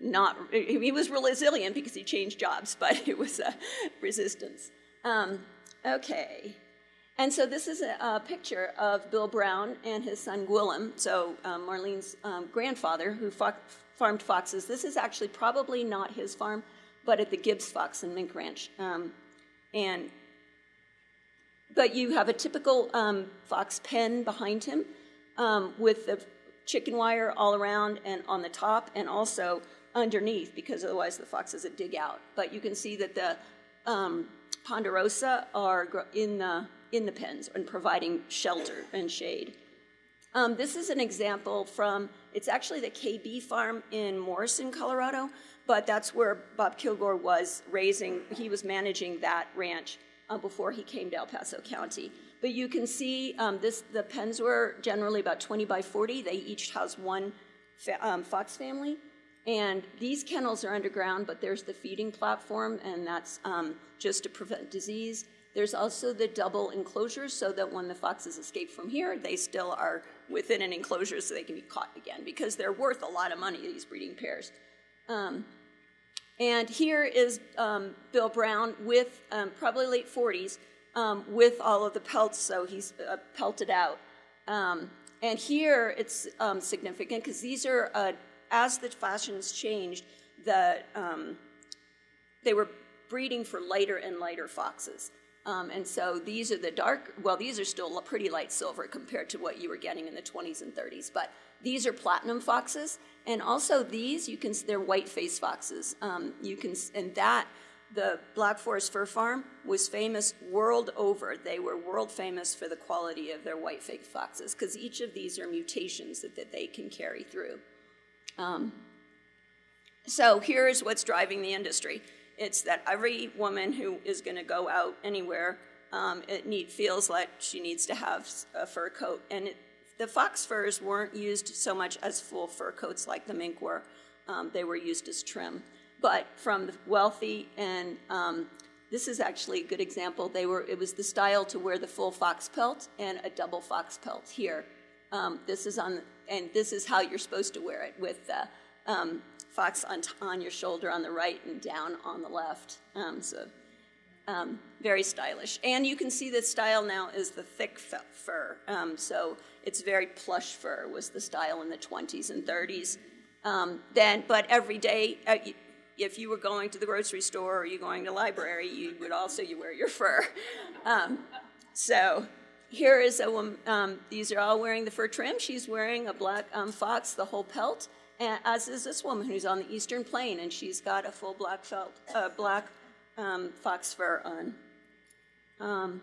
not, he was resilient because he changed jobs, but it was a resistance. Um, okay. And so this is a, a, picture of Bill Brown and his son Gwillem, so um, Marlene's um, grandfather, who fought, farmed foxes. This is actually probably not his farm, but at the Gibbs Fox and Mink Ranch. Um, and but you have a typical um, fox pen behind him um, with the chicken wire all around and on the top and also underneath because otherwise the foxes would dig out. But you can see that the um, ponderosa are in the, in the pens and providing shelter and shade. Um, this is an example from, it's actually the KB farm in Morrison, Colorado, but that's where Bob Kilgore was raising, he was managing that ranch uh, before he came to El Paso County. But you can see um, this, the pens were generally about 20 by 40. They each house one fa um, fox family. And these kennels are underground, but there's the feeding platform, and that's um, just to prevent disease. There's also the double enclosures so that when the foxes escape from here, they still are within an enclosure so they can be caught again because they're worth a lot of money, these breeding pairs. Um, and here is um, Bill Brown with um, probably late 40s um, with all of the pelts, so he's uh, pelted out. Um, and here it's um, significant because these are, uh, as the fashions changed, the, they were breeding for lighter and lighter foxes. Um, and so these are the dark, well, these are still pretty light silver compared to what you were getting in the 20s and 30s, but these are platinum foxes. And also these, you can, they're white face foxes. Um, you can, and that, the Black Forest Fur Farm was famous world over. They were world famous for the quality of their white face foxes because each of these are mutations that, that they can carry through. Um, so here's what's driving the industry. It's that every woman who is going to go out anywhere, um, it need, feels like she needs to have a fur coat. And it, the fox furs weren't used so much as full fur coats like the mink were. Um, they were used as trim. But from the wealthy and um, this is actually a good example. They were, it was the style to wear the full fox pelt and a double fox pelt here. Um, this is on, and this is how you're supposed to wear it with the um, fox on, on your shoulder on the right and down on the left. Um, so um, very stylish. And you can see the style now is the thick fur. Um, so it's very plush fur was the style in the 20s and 30s. Um, then, but every day, uh, if you were going to the grocery store or you going to library, you would also you wear your fur. Um, so here is a woman. Um, these are all wearing the fur trim. She's wearing a black fox, the whole pelt and, as is this woman who's on the Eastern Plain, and she's got a full black felt, uh, black um, fox fur on. Um,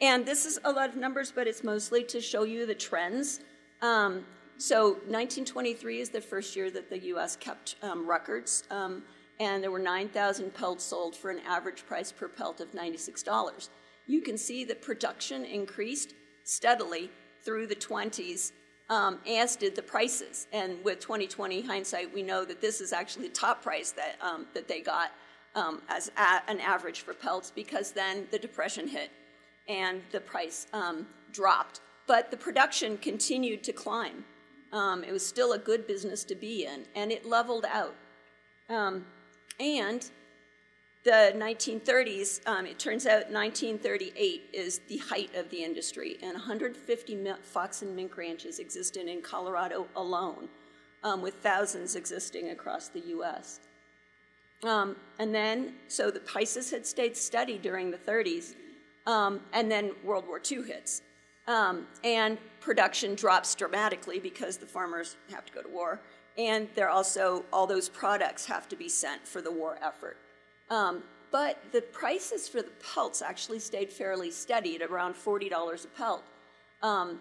and this is a lot of numbers, but it's mostly to show you the trends. Um, so 1923 is the first year that the U.S. kept um, records, um, and there were 9,000 pelts sold for an average price per pelt of $96. You can see that production increased steadily through the 20s um, as did the prices. And with 2020 hindsight, we know that this is actually the top price that, um, that they got um, as an average for pelts because then the depression hit and the price um, dropped. But the production continued to climb. Um, it was still a good business to be in, and it leveled out. Um, and the 1930s, um, it turns out 1938 is the height of the industry, and 150 fox and mink ranches existed in Colorado alone, um, with thousands existing across the US. Um, and then, so the prices had stayed steady during the 30s, um, and then World War II hits. Um, and production drops dramatically because the farmers have to go to war, and they're also, all those products have to be sent for the war effort. Um, but the prices for the pelts actually stayed fairly steady at around $40 a pelt. Um,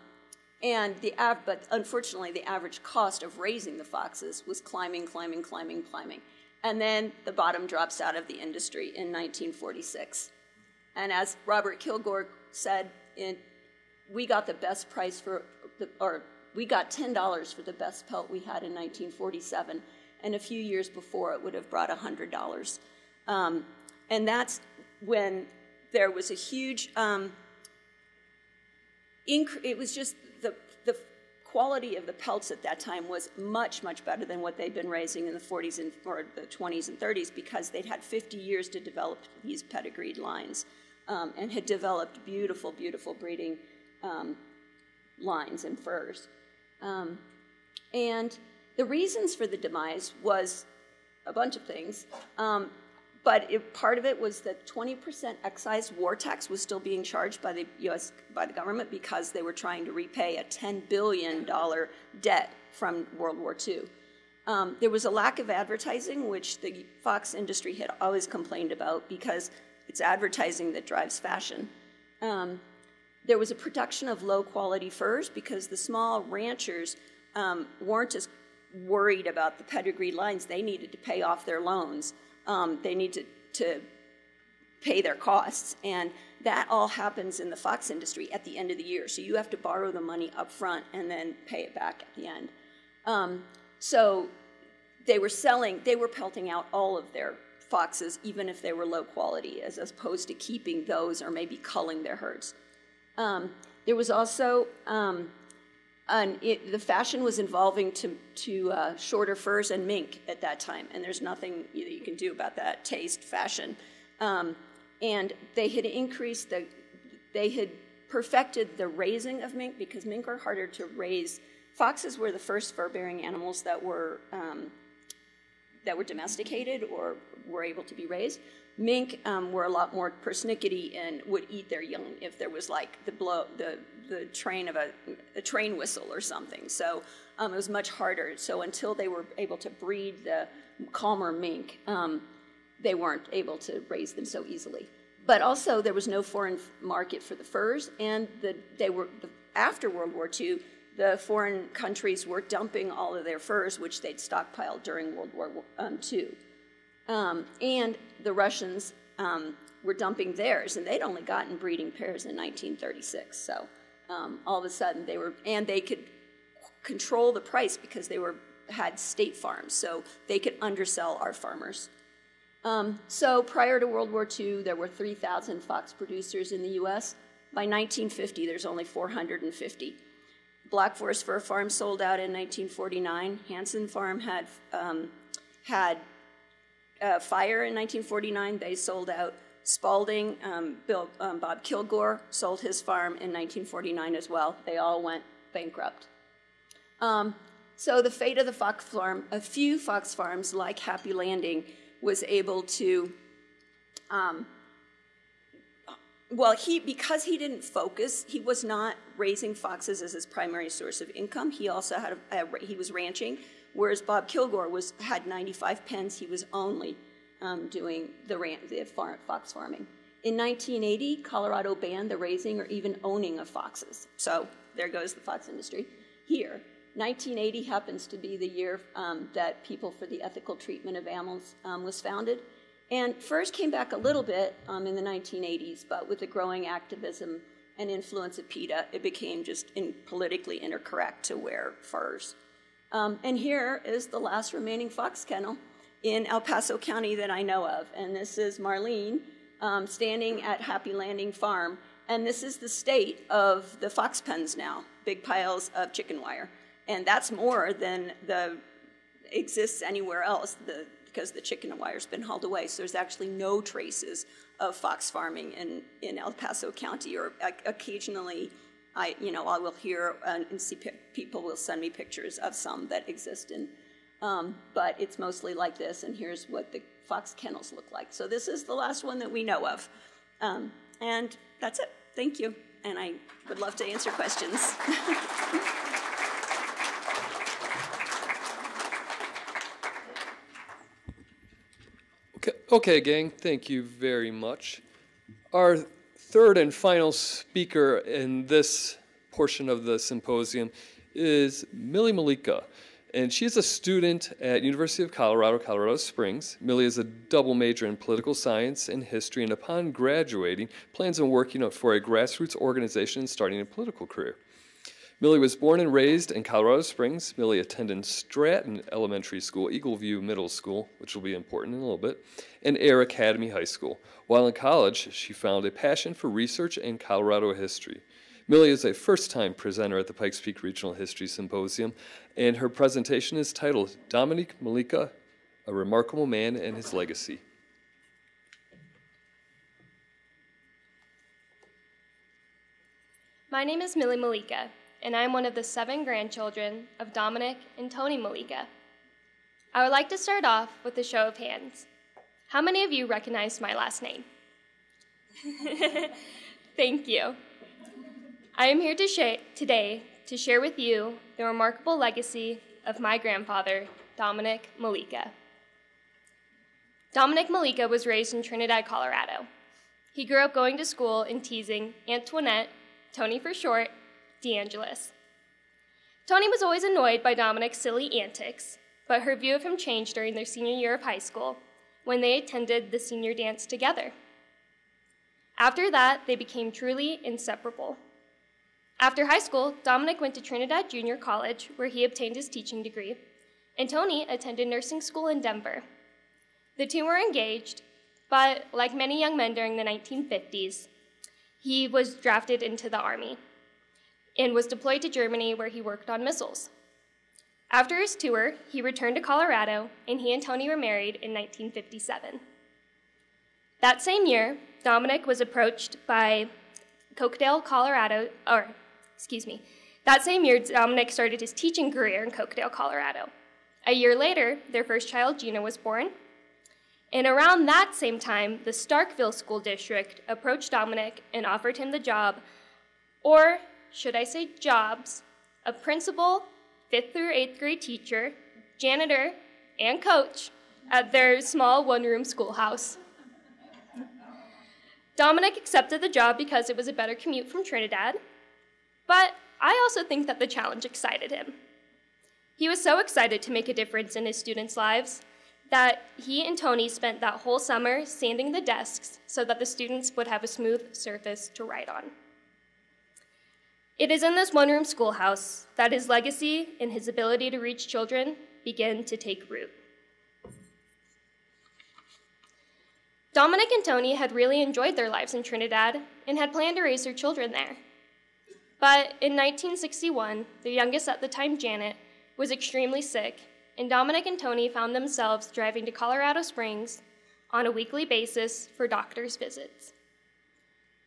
and the but unfortunately, the average cost of raising the foxes was climbing, climbing, climbing, climbing. And then the bottom drops out of the industry in 1946. And as Robert Kilgore said, in, we got the best price for, the, or we got $10 for the best pelt we had in 1947. And a few years before, it would have brought $100. Um, and that's when there was a huge, um, it was just quality of the pelts at that time was much, much better than what they'd been raising in the 40s and, or the 20s and 30s because they'd had 50 years to develop these pedigreed lines um, and had developed beautiful, beautiful breeding um, lines and furs. Um, and the reasons for the demise was a bunch of things. But it, part of it was that 20% excise war tax was still being charged by the U.S. by the government because they were trying to repay a 10 billion dollar debt from World War II. Um, there was a lack of advertising, which the Fox industry had always complained about because it's advertising that drives fashion. Um, there was a production of low quality furs because the small ranchers um, weren't as worried about the pedigree lines. They needed to pay off their loans um, they need to, to pay their costs. And that all happens in the fox industry at the end of the year. So you have to borrow the money up front and then pay it back at the end. Um, so they were selling, they were pelting out all of their foxes, even if they were low quality, as opposed to keeping those or maybe culling their herds. Um, there was also um, an, it, the fashion was evolving to, to uh, shorter furs and mink at that time, and there's nothing you, you can do about that taste, fashion. Um, and they had increased the, they had perfected the raising of mink because mink are harder to raise. Foxes were the first fur-bearing animals that were um, that were domesticated or were able to be raised. Mink um, were a lot more persnickety and would eat their young if there was like the blow the the train of a, a train whistle or something. So um, it was much harder. So until they were able to breed the calmer mink, um, they weren't able to raise them so easily. But also, there was no foreign market for the furs, and the, they were the, after World War II. The foreign countries were dumping all of their furs, which they'd stockpiled during World War II. Um, um, and the Russians um, were dumping theirs, and they'd only gotten breeding pairs in 1936. So um, all of a sudden they were, and they could control the price because they were had state farms, so they could undersell our farmers. Um, so prior to World War II, there were 3,000 fox producers in the U.S. By 1950, there's only 450. Black Forest Fur Farm sold out in 1949. Hanson Farm had um, had uh, fire in 1949. They sold out. Spalding, um, Bill, um, Bob Kilgore sold his farm in 1949 as well. They all went bankrupt. Um, so the fate of the fox farm, a few fox farms like Happy Landing was able to, um, well, he, because he didn't focus, he was not raising foxes as his primary source of income. He also had, a, a, he was ranching, whereas Bob Kilgore was, had 95 pens. He was only um, doing the, the fox farming. In 1980, Colorado banned the raising or even owning of foxes. So there goes the fox industry. Here, 1980 happens to be the year um, that People for the Ethical Treatment of Animals um, was founded. And FERS came back a little bit um, in the 1980s, but with the growing activism and influence of PETA, it became just in politically incorrect to wear furs. Um, and here is the last remaining fox kennel in El Paso County that I know of. And this is Marlene um, standing at Happy Landing Farm. And this is the state of the fox pens now, big piles of chicken wire. And that's more than the exists anywhere else the, because the chicken wire's been hauled away. So there's actually no traces of fox farming in, in El Paso County or occasionally I, you know, I will hear uh, and see people will send me pictures of some that exist in um, but it's mostly like this, and here's what the fox kennels look like. So this is the last one that we know of. Um, and that's it. Thank you. And I would love to answer questions. okay, okay, gang, thank you very much. Our third and final speaker in this portion of the symposium is Milly Mollica and she's a student at University of Colorado, Colorado Springs. Milly is a double major in political science and history, and upon graduating, plans on working for a grassroots organization and starting a political career. Milly was born and raised in Colorado Springs. Milly attended Stratton Elementary School, Eagle View Middle School, which will be important in a little bit, and Air Academy High School. While in college, she found a passion for research and Colorado history. Milly is a first time presenter at the Pikes Peak Regional History Symposium, and her presentation is titled Dominic Mollica, A Remarkable Man and His Legacy. My name is Milly Mollica, and I am one of the seven grandchildren of Dominic and Tony Mollica. I would like to start off with a show of hands. How many of you recognize my last name? Thank you. I am here to today to share with you the remarkable legacy of my grandfather, Dominic Mollica. Dominic Mollica was raised in Trinidad, Colorado. He grew up going to school and teasing Antoinette, Tony for short, DeAngelis. Tony was always annoyed by Dominic's silly antics, but her view of him changed during their senior year of high school when they attended the senior dance together. After that, they became truly inseparable. After high school, Dominic went to Trinidad Junior College, where he obtained his teaching degree, and Tony attended nursing school in Denver. The two were engaged, but like many young men during the 1950s, he was drafted into the Army and was deployed to Germany where he worked on missiles. After his tour, he returned to Colorado and he and Tony were married in 1957. That same year, Dominic was approached by Cokedale, Colorado, or excuse me, that same year, Dominic started his teaching career in Cokedale, Colorado. A year later, their first child, Gina, was born. And around that same time, the Starkville School District approached Dominic and offered him the job, or should I say jobs, of principal, fifth through eighth grade teacher, janitor, and coach at their small one room schoolhouse. Dominic accepted the job because it was a better commute from Trinidad, but I also think that the challenge excited him. He was so excited to make a difference in his students' lives that he and Tony spent that whole summer sanding the desks so that the students would have a smooth surface to write on. It is in this one room schoolhouse that his legacy and his ability to reach children begin to take root. Dominic and Tony had really enjoyed their lives in Trinidad and had planned to raise their children there. But in 1961, the youngest at the time, Janet, was extremely sick, and Dominic and Tony found themselves driving to Colorado Springs on a weekly basis for doctor's visits.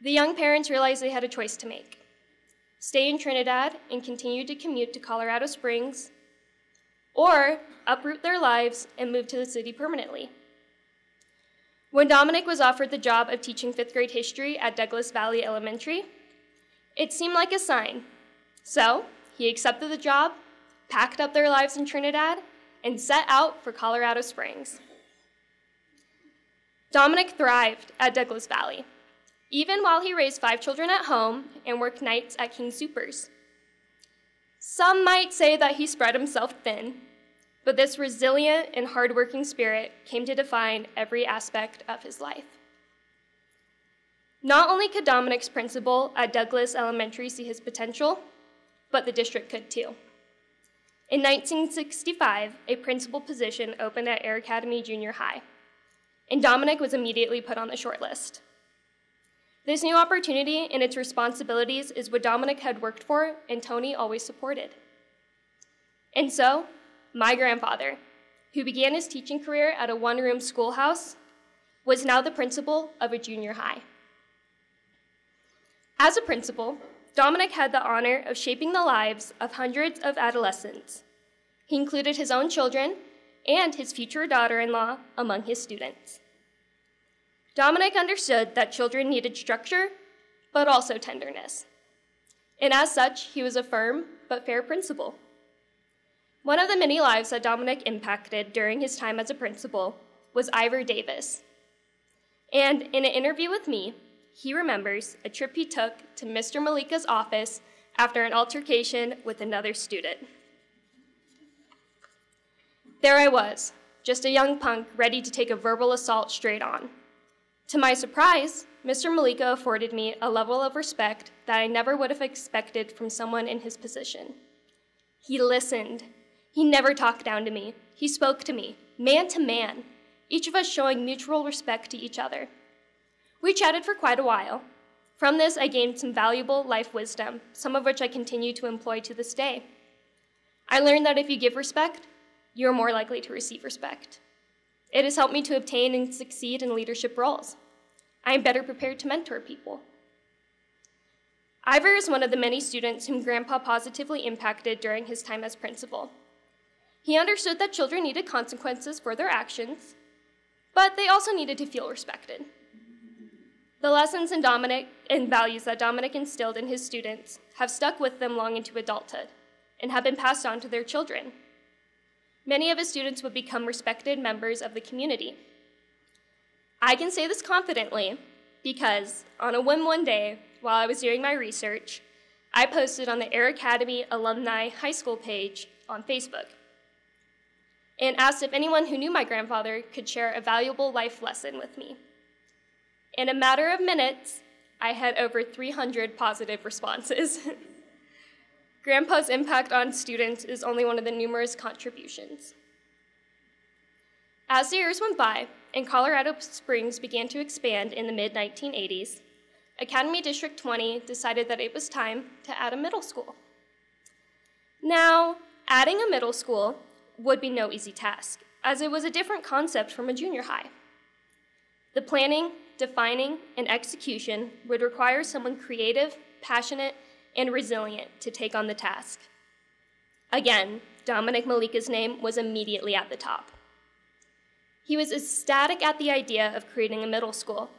The young parents realized they had a choice to make stay in Trinidad and continue to commute to Colorado Springs, or uproot their lives and move to the city permanently. When Dominic was offered the job of teaching fifth grade history at Douglass Valley Elementary, it seemed like a sign. So he accepted the job, packed up their lives in Trinidad, and set out for Colorado Springs. Dominic thrived at Douglass Valley, even while he raised five children at home and worked nights at King Soopers. Some might say that he spread himself thin, but this resilient and hardworking spirit came to define every aspect of his life. Not only could Dominic's principal at Douglas Elementary see his potential, but the district could too. In 1965, a principal position opened at Air Academy Junior High, and Dominic was immediately put on the shortlist. This new opportunity and its responsibilities is what Dominic had worked for and Tony always supported. And so, my grandfather, who began his teaching career at a one room schoolhouse, was now the principal of a junior high. As a principal, Dominic had the honor of shaping the lives of hundreds of adolescents. He included his own children and his future daughter in law among his students. Dominic understood that children needed structure, but also tenderness. And as such, he was a firm but fair principal. One of the many lives that Dominic impacted during his time as a principal was Ivor Davis. And in an interview with me, he remembers a trip he took to Mr. Mollica's office after an altercation with another student. There I was, just a young punk ready to take a verbal assault straight on. To my surprise, Mr. Mollica afforded me a level of respect that I never would have expected from someone in his position. He listened he never talked down to me. He spoke to me, man to man, each of us showing mutual respect to each other. We chatted for quite a while. From this, I gained some valuable life wisdom, some of which I continue to employ to this day. I learned that if you give respect, you are more likely to receive respect. It has helped me to obtain and succeed in leadership roles. I am better prepared to mentor people. Ivor is one of the many students whom Grandpa positively impacted during his time as principal. He understood that children needed consequences for their actions, but they also needed to feel respected. The lessons and, Dominic, and values that Dominic instilled in his students have stuck with them long into adulthood and have been passed on to their children. Many of his students would become respected members of the community. I can say this confidently because on a whim one day, while I was doing my research, I posted on the Air Academy Alumni High School page on Facebook and asked if anyone who knew my grandfather could share a valuable life lesson with me. In a matter of minutes, I had over 300 positive responses. Grandpa's impact on students is only one of the numerous contributions. As the years went by and Colorado Springs began to expand in the mid 1980s, Academy District 20 decided that it was time to add a middle school. Now, adding a middle school would be no easy task, as it was a different concept from a junior high. The planning, defining, and execution would require someone creative, passionate, and resilient to take on the task. Again, Dominic Mollica's name was immediately at the top. He was ecstatic at the idea of creating a middle school,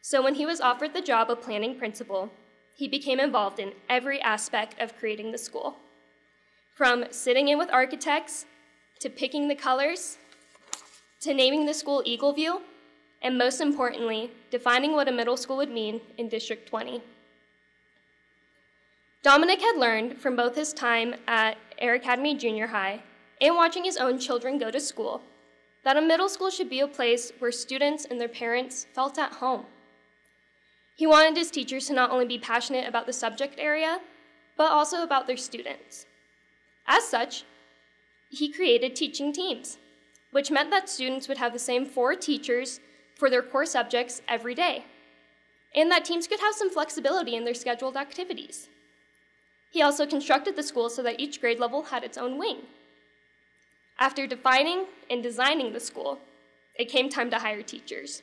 so when he was offered the job of planning principal, he became involved in every aspect of creating the school. From sitting in with architects, to picking the colors, to naming the school Eagle View, and most importantly, defining what a middle school would mean in District 20. Dominic had learned from both his time at Air Academy Junior High and watching his own children go to school that a middle school should be a place where students and their parents felt at home. He wanted his teachers to not only be passionate about the subject area, but also about their students. As such, he created teaching teams, which meant that students would have the same four teachers for their core subjects every day, and that teams could have some flexibility in their scheduled activities. He also constructed the school so that each grade level had its own wing, after defining and designing the school, it came time to hire teachers.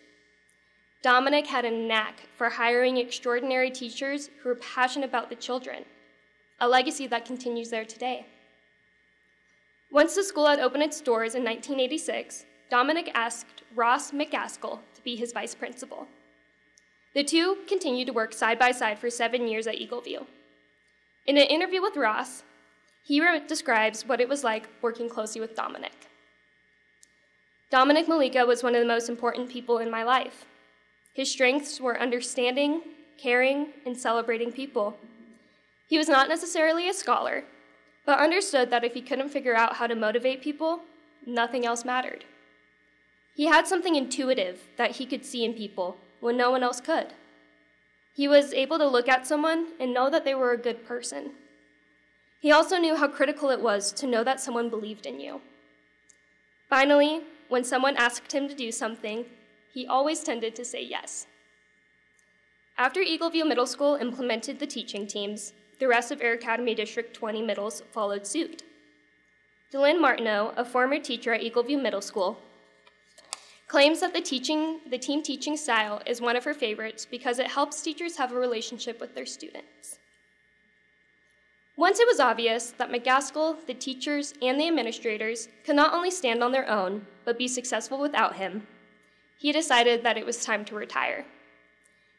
Dominic had a knack for hiring extraordinary teachers who were passionate about the children, a legacy that continues there today. Once the school had opened its doors in 1986, Dominic asked Ross McGaskill to be his vice principal. The two continued to work side by side for seven years at Eagle View. In an interview with Ross, he describes what it was like working closely with Dominic. Dominic Mollica was one of the most important people in my life. His strengths were understanding, caring, and celebrating people. He was not necessarily a scholar, but understood that if he couldn't figure out how to motivate people, nothing else mattered. He had something intuitive that he could see in people when no one else could. He was able to look at someone and know that they were a good person. He also knew how critical it was to know that someone believed in you. Finally, when someone asked him to do something, he always tended to say yes. After Eagleview Middle School implemented the teaching teams, the rest of Air Academy District 20 middles followed suit. Delynn Martineau, a former teacher at Eagleview Middle School, claims that the, teaching, the team teaching style is one of her favorites because it helps teachers have a relationship with their students. Once it was obvious that McGaskill, the teachers, and the administrators could not only stand on their own, but be successful without him, he decided that it was time to retire.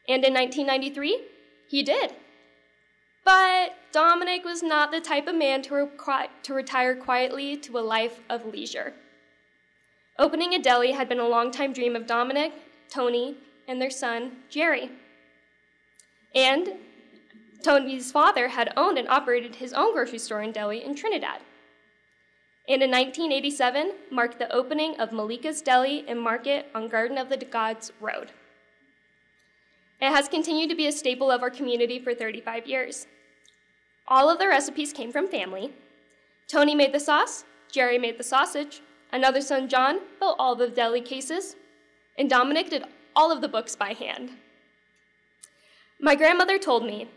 And in 1993, he did. But Dominic was not the type of man to, to retire quietly to a life of leisure. Opening a deli had been a long-time dream of Dominic, Tony, and their son, Jerry. And Tony's father had owned and operated his own grocery store in Deli in Trinidad. And in 1987 marked the opening of Mollica's Deli and Market on Garden of the Gods Road. It has continued to be a staple of our community for 35 years. All of the recipes came from family. Tony made the sauce, Jerry made the sausage, another son, John, built all the deli cases, and Dominic did all of the books by hand. My grandmother told me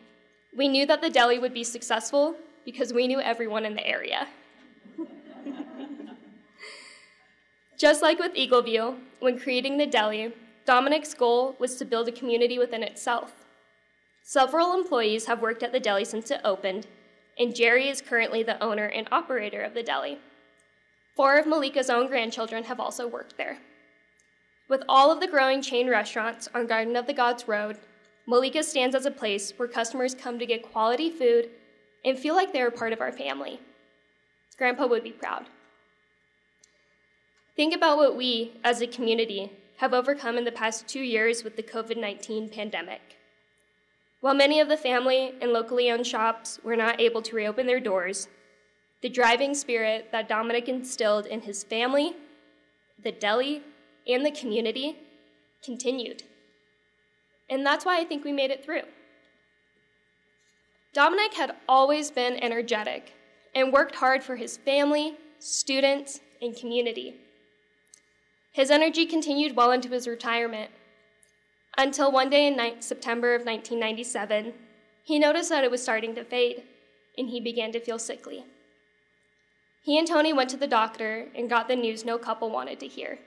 we knew that the deli would be successful because we knew everyone in the area. Just like with Eagle View, when creating the deli, Dominic's goal was to build a community within itself. Several employees have worked at the deli since it opened, and Jerry is currently the owner and operator of the deli. Four of Mollica's own grandchildren have also worked there. With all of the growing chain restaurants on Garden of the Gods Road, Mollica stands as a place where customers come to get quality food and feel like they're a part of our family. Grandpa would be proud. Think about what we, as a community, have overcome in the past two years with the COVID 19 pandemic. While many of the family and locally owned shops were not able to reopen their doors, the driving spirit that Dominic instilled in his family, the deli, and the community continued. And that's why I think we made it through. Dominic had always been energetic and worked hard for his family, students, and community. His energy continued well into his retirement, until one day in September of 1997, he noticed that it was starting to fade, and he began to feel sickly. He and Tony went to the doctor and got the news no couple wanted to hear.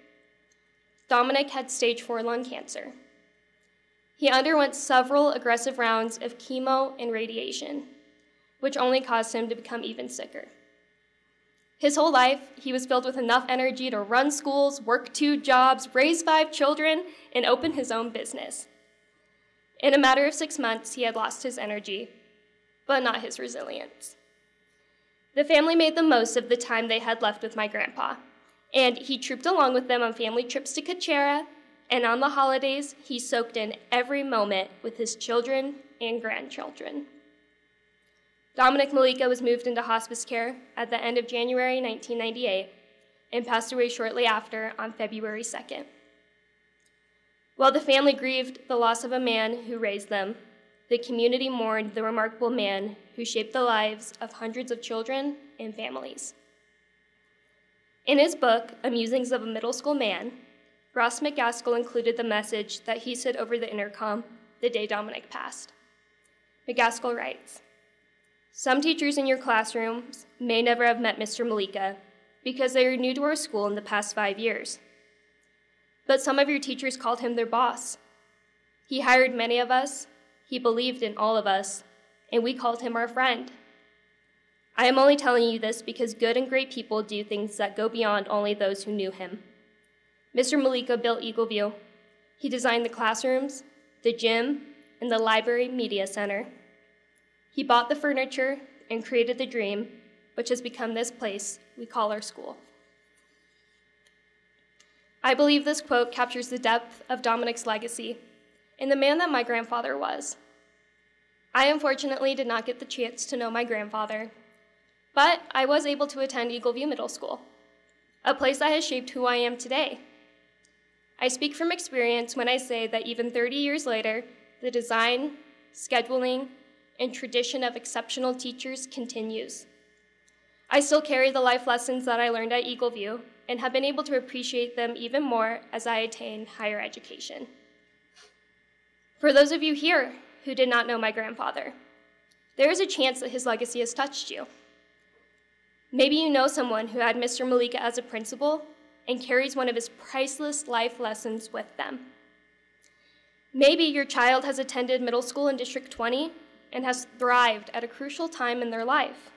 Dominic had stage 4 lung cancer. He underwent several aggressive rounds of chemo and radiation, which only caused him to become even sicker. His whole life, he was filled with enough energy to run schools, work two jobs, raise five children, and open his own business. In a matter of six months, he had lost his energy, but not his resilience. The family made the most of the time they had left with my grandpa, and he trooped along with them on family trips to Coachella, and on the holidays, he soaked in every moment with his children and grandchildren. Dominic Mollica was moved into hospice care at the end of January 1998 and passed away shortly after on February 2nd. While the family grieved the loss of a man who raised them, the community mourned the remarkable man who shaped the lives of hundreds of children and families. In his book, A Musings of a Middle School Man, Ross McGaskill included the message that he said over the intercom the day Dominic passed. McGaskill writes, some teachers in your classrooms may never have met Mr. Mollica because they are new to our school in the past five years. But some of your teachers called him their boss. He hired many of us, he believed in all of us, and we called him our friend. I am only telling you this because good and great people do things that go beyond only those who knew him. Mr. Mollica built Eagleview. He designed the classrooms, the gym, and the library media center. He bought the furniture and created the dream, which has become this place we call our school. I believe this quote captures the depth of Dominic's legacy and the man that my grandfather was. I unfortunately did not get the chance to know my grandfather, but I was able to attend Eagleview Middle School, a place that has shaped who I am today. I speak from experience when I say that even 30 years later, the design, scheduling, and tradition of exceptional teachers continues. I still carry the life lessons that I learned at Eagleview and have been able to appreciate them even more as I attain higher education. For those of you here who did not know my grandfather, there is a chance that his legacy has touched you. Maybe you know someone who had Mr. Mollica as a principal and carries one of his priceless life lessons with them. Maybe your child has attended middle school in District 20 and has thrived at a crucial time in their life.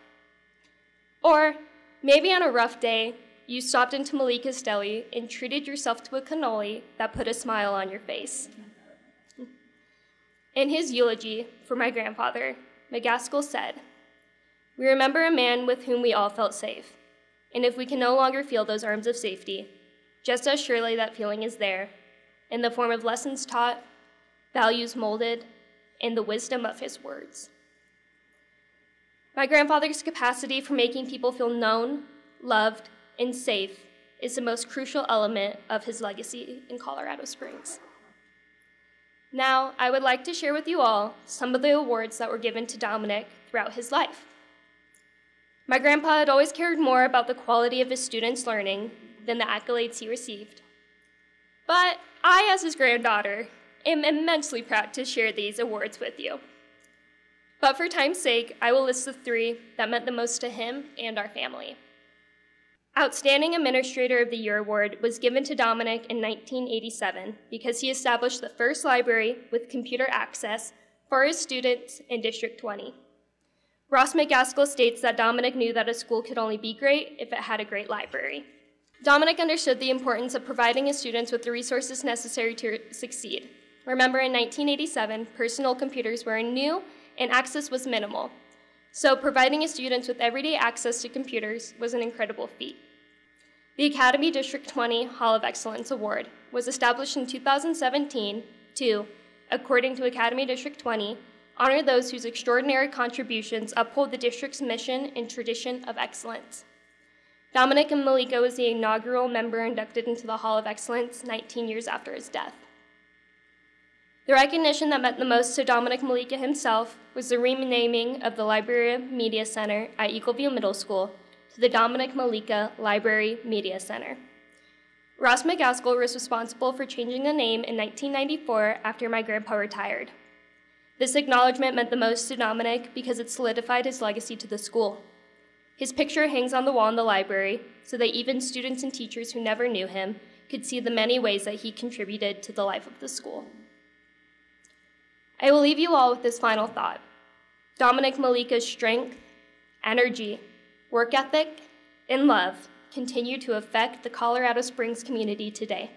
Or maybe on a rough day, you stopped into Mollica's Deli and treated yourself to a cannoli that put a smile on your face. In his eulogy for my grandfather, McGaskill said, We remember a man with whom we all felt safe, and if we can no longer feel those arms of safety, just as surely that feeling is there, in the form of lessons taught, values molded, and the wisdom of his words. My grandfather's capacity for making people feel known, loved, and safe is the most crucial element of his legacy in Colorado Springs. Now, I would like to share with you all some of the awards that were given to Dominic throughout his life. My grandpa had always cared more about the quality of his students' learning than the accolades he received. But I, as his granddaughter, am immensely proud to share these awards with you. But for time's sake, I will list the three that meant the most to him and our family. Outstanding Administrator of the Year award was given to Dominic in 1987 because he established the first library with computer access for his students in District 20. Ross McGaskill states that Dominic knew that a school could only be great if it had a great library. Dominic understood the importance of providing his students with the resources necessary to succeed, Remember, in 1987, personal computers were new and access was minimal. So providing students with everyday access to computers was an incredible feat. The Academy District 20 Hall of Excellence Award was established in 2017 to, according to Academy District 20, honor those whose extraordinary contributions uphold the district's mission and tradition of excellence. Dominic Mollica was the inaugural member inducted into the Hall of Excellence 19 years after his death. The recognition that meant the most to Dominic Mollica himself was the renaming of the Library Media Center at Eagleview Middle School to the Dominic Mollica Library Media Center. Ross McGaskill was responsible for changing the name in 1994 after my grandpa retired. This acknowledgement meant the most to Dominic because it solidified his legacy to the school. His picture hangs on the wall in the library so that even students and teachers who never knew him could see the many ways that he contributed to the life of the school. I will leave you all with this final thought. Dominic Mollica's strength, energy, work ethic, and love continue to affect the Colorado Springs community today.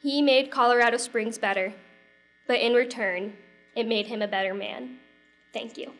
He made Colorado Springs better, but in return, it made him a better man. Thank you.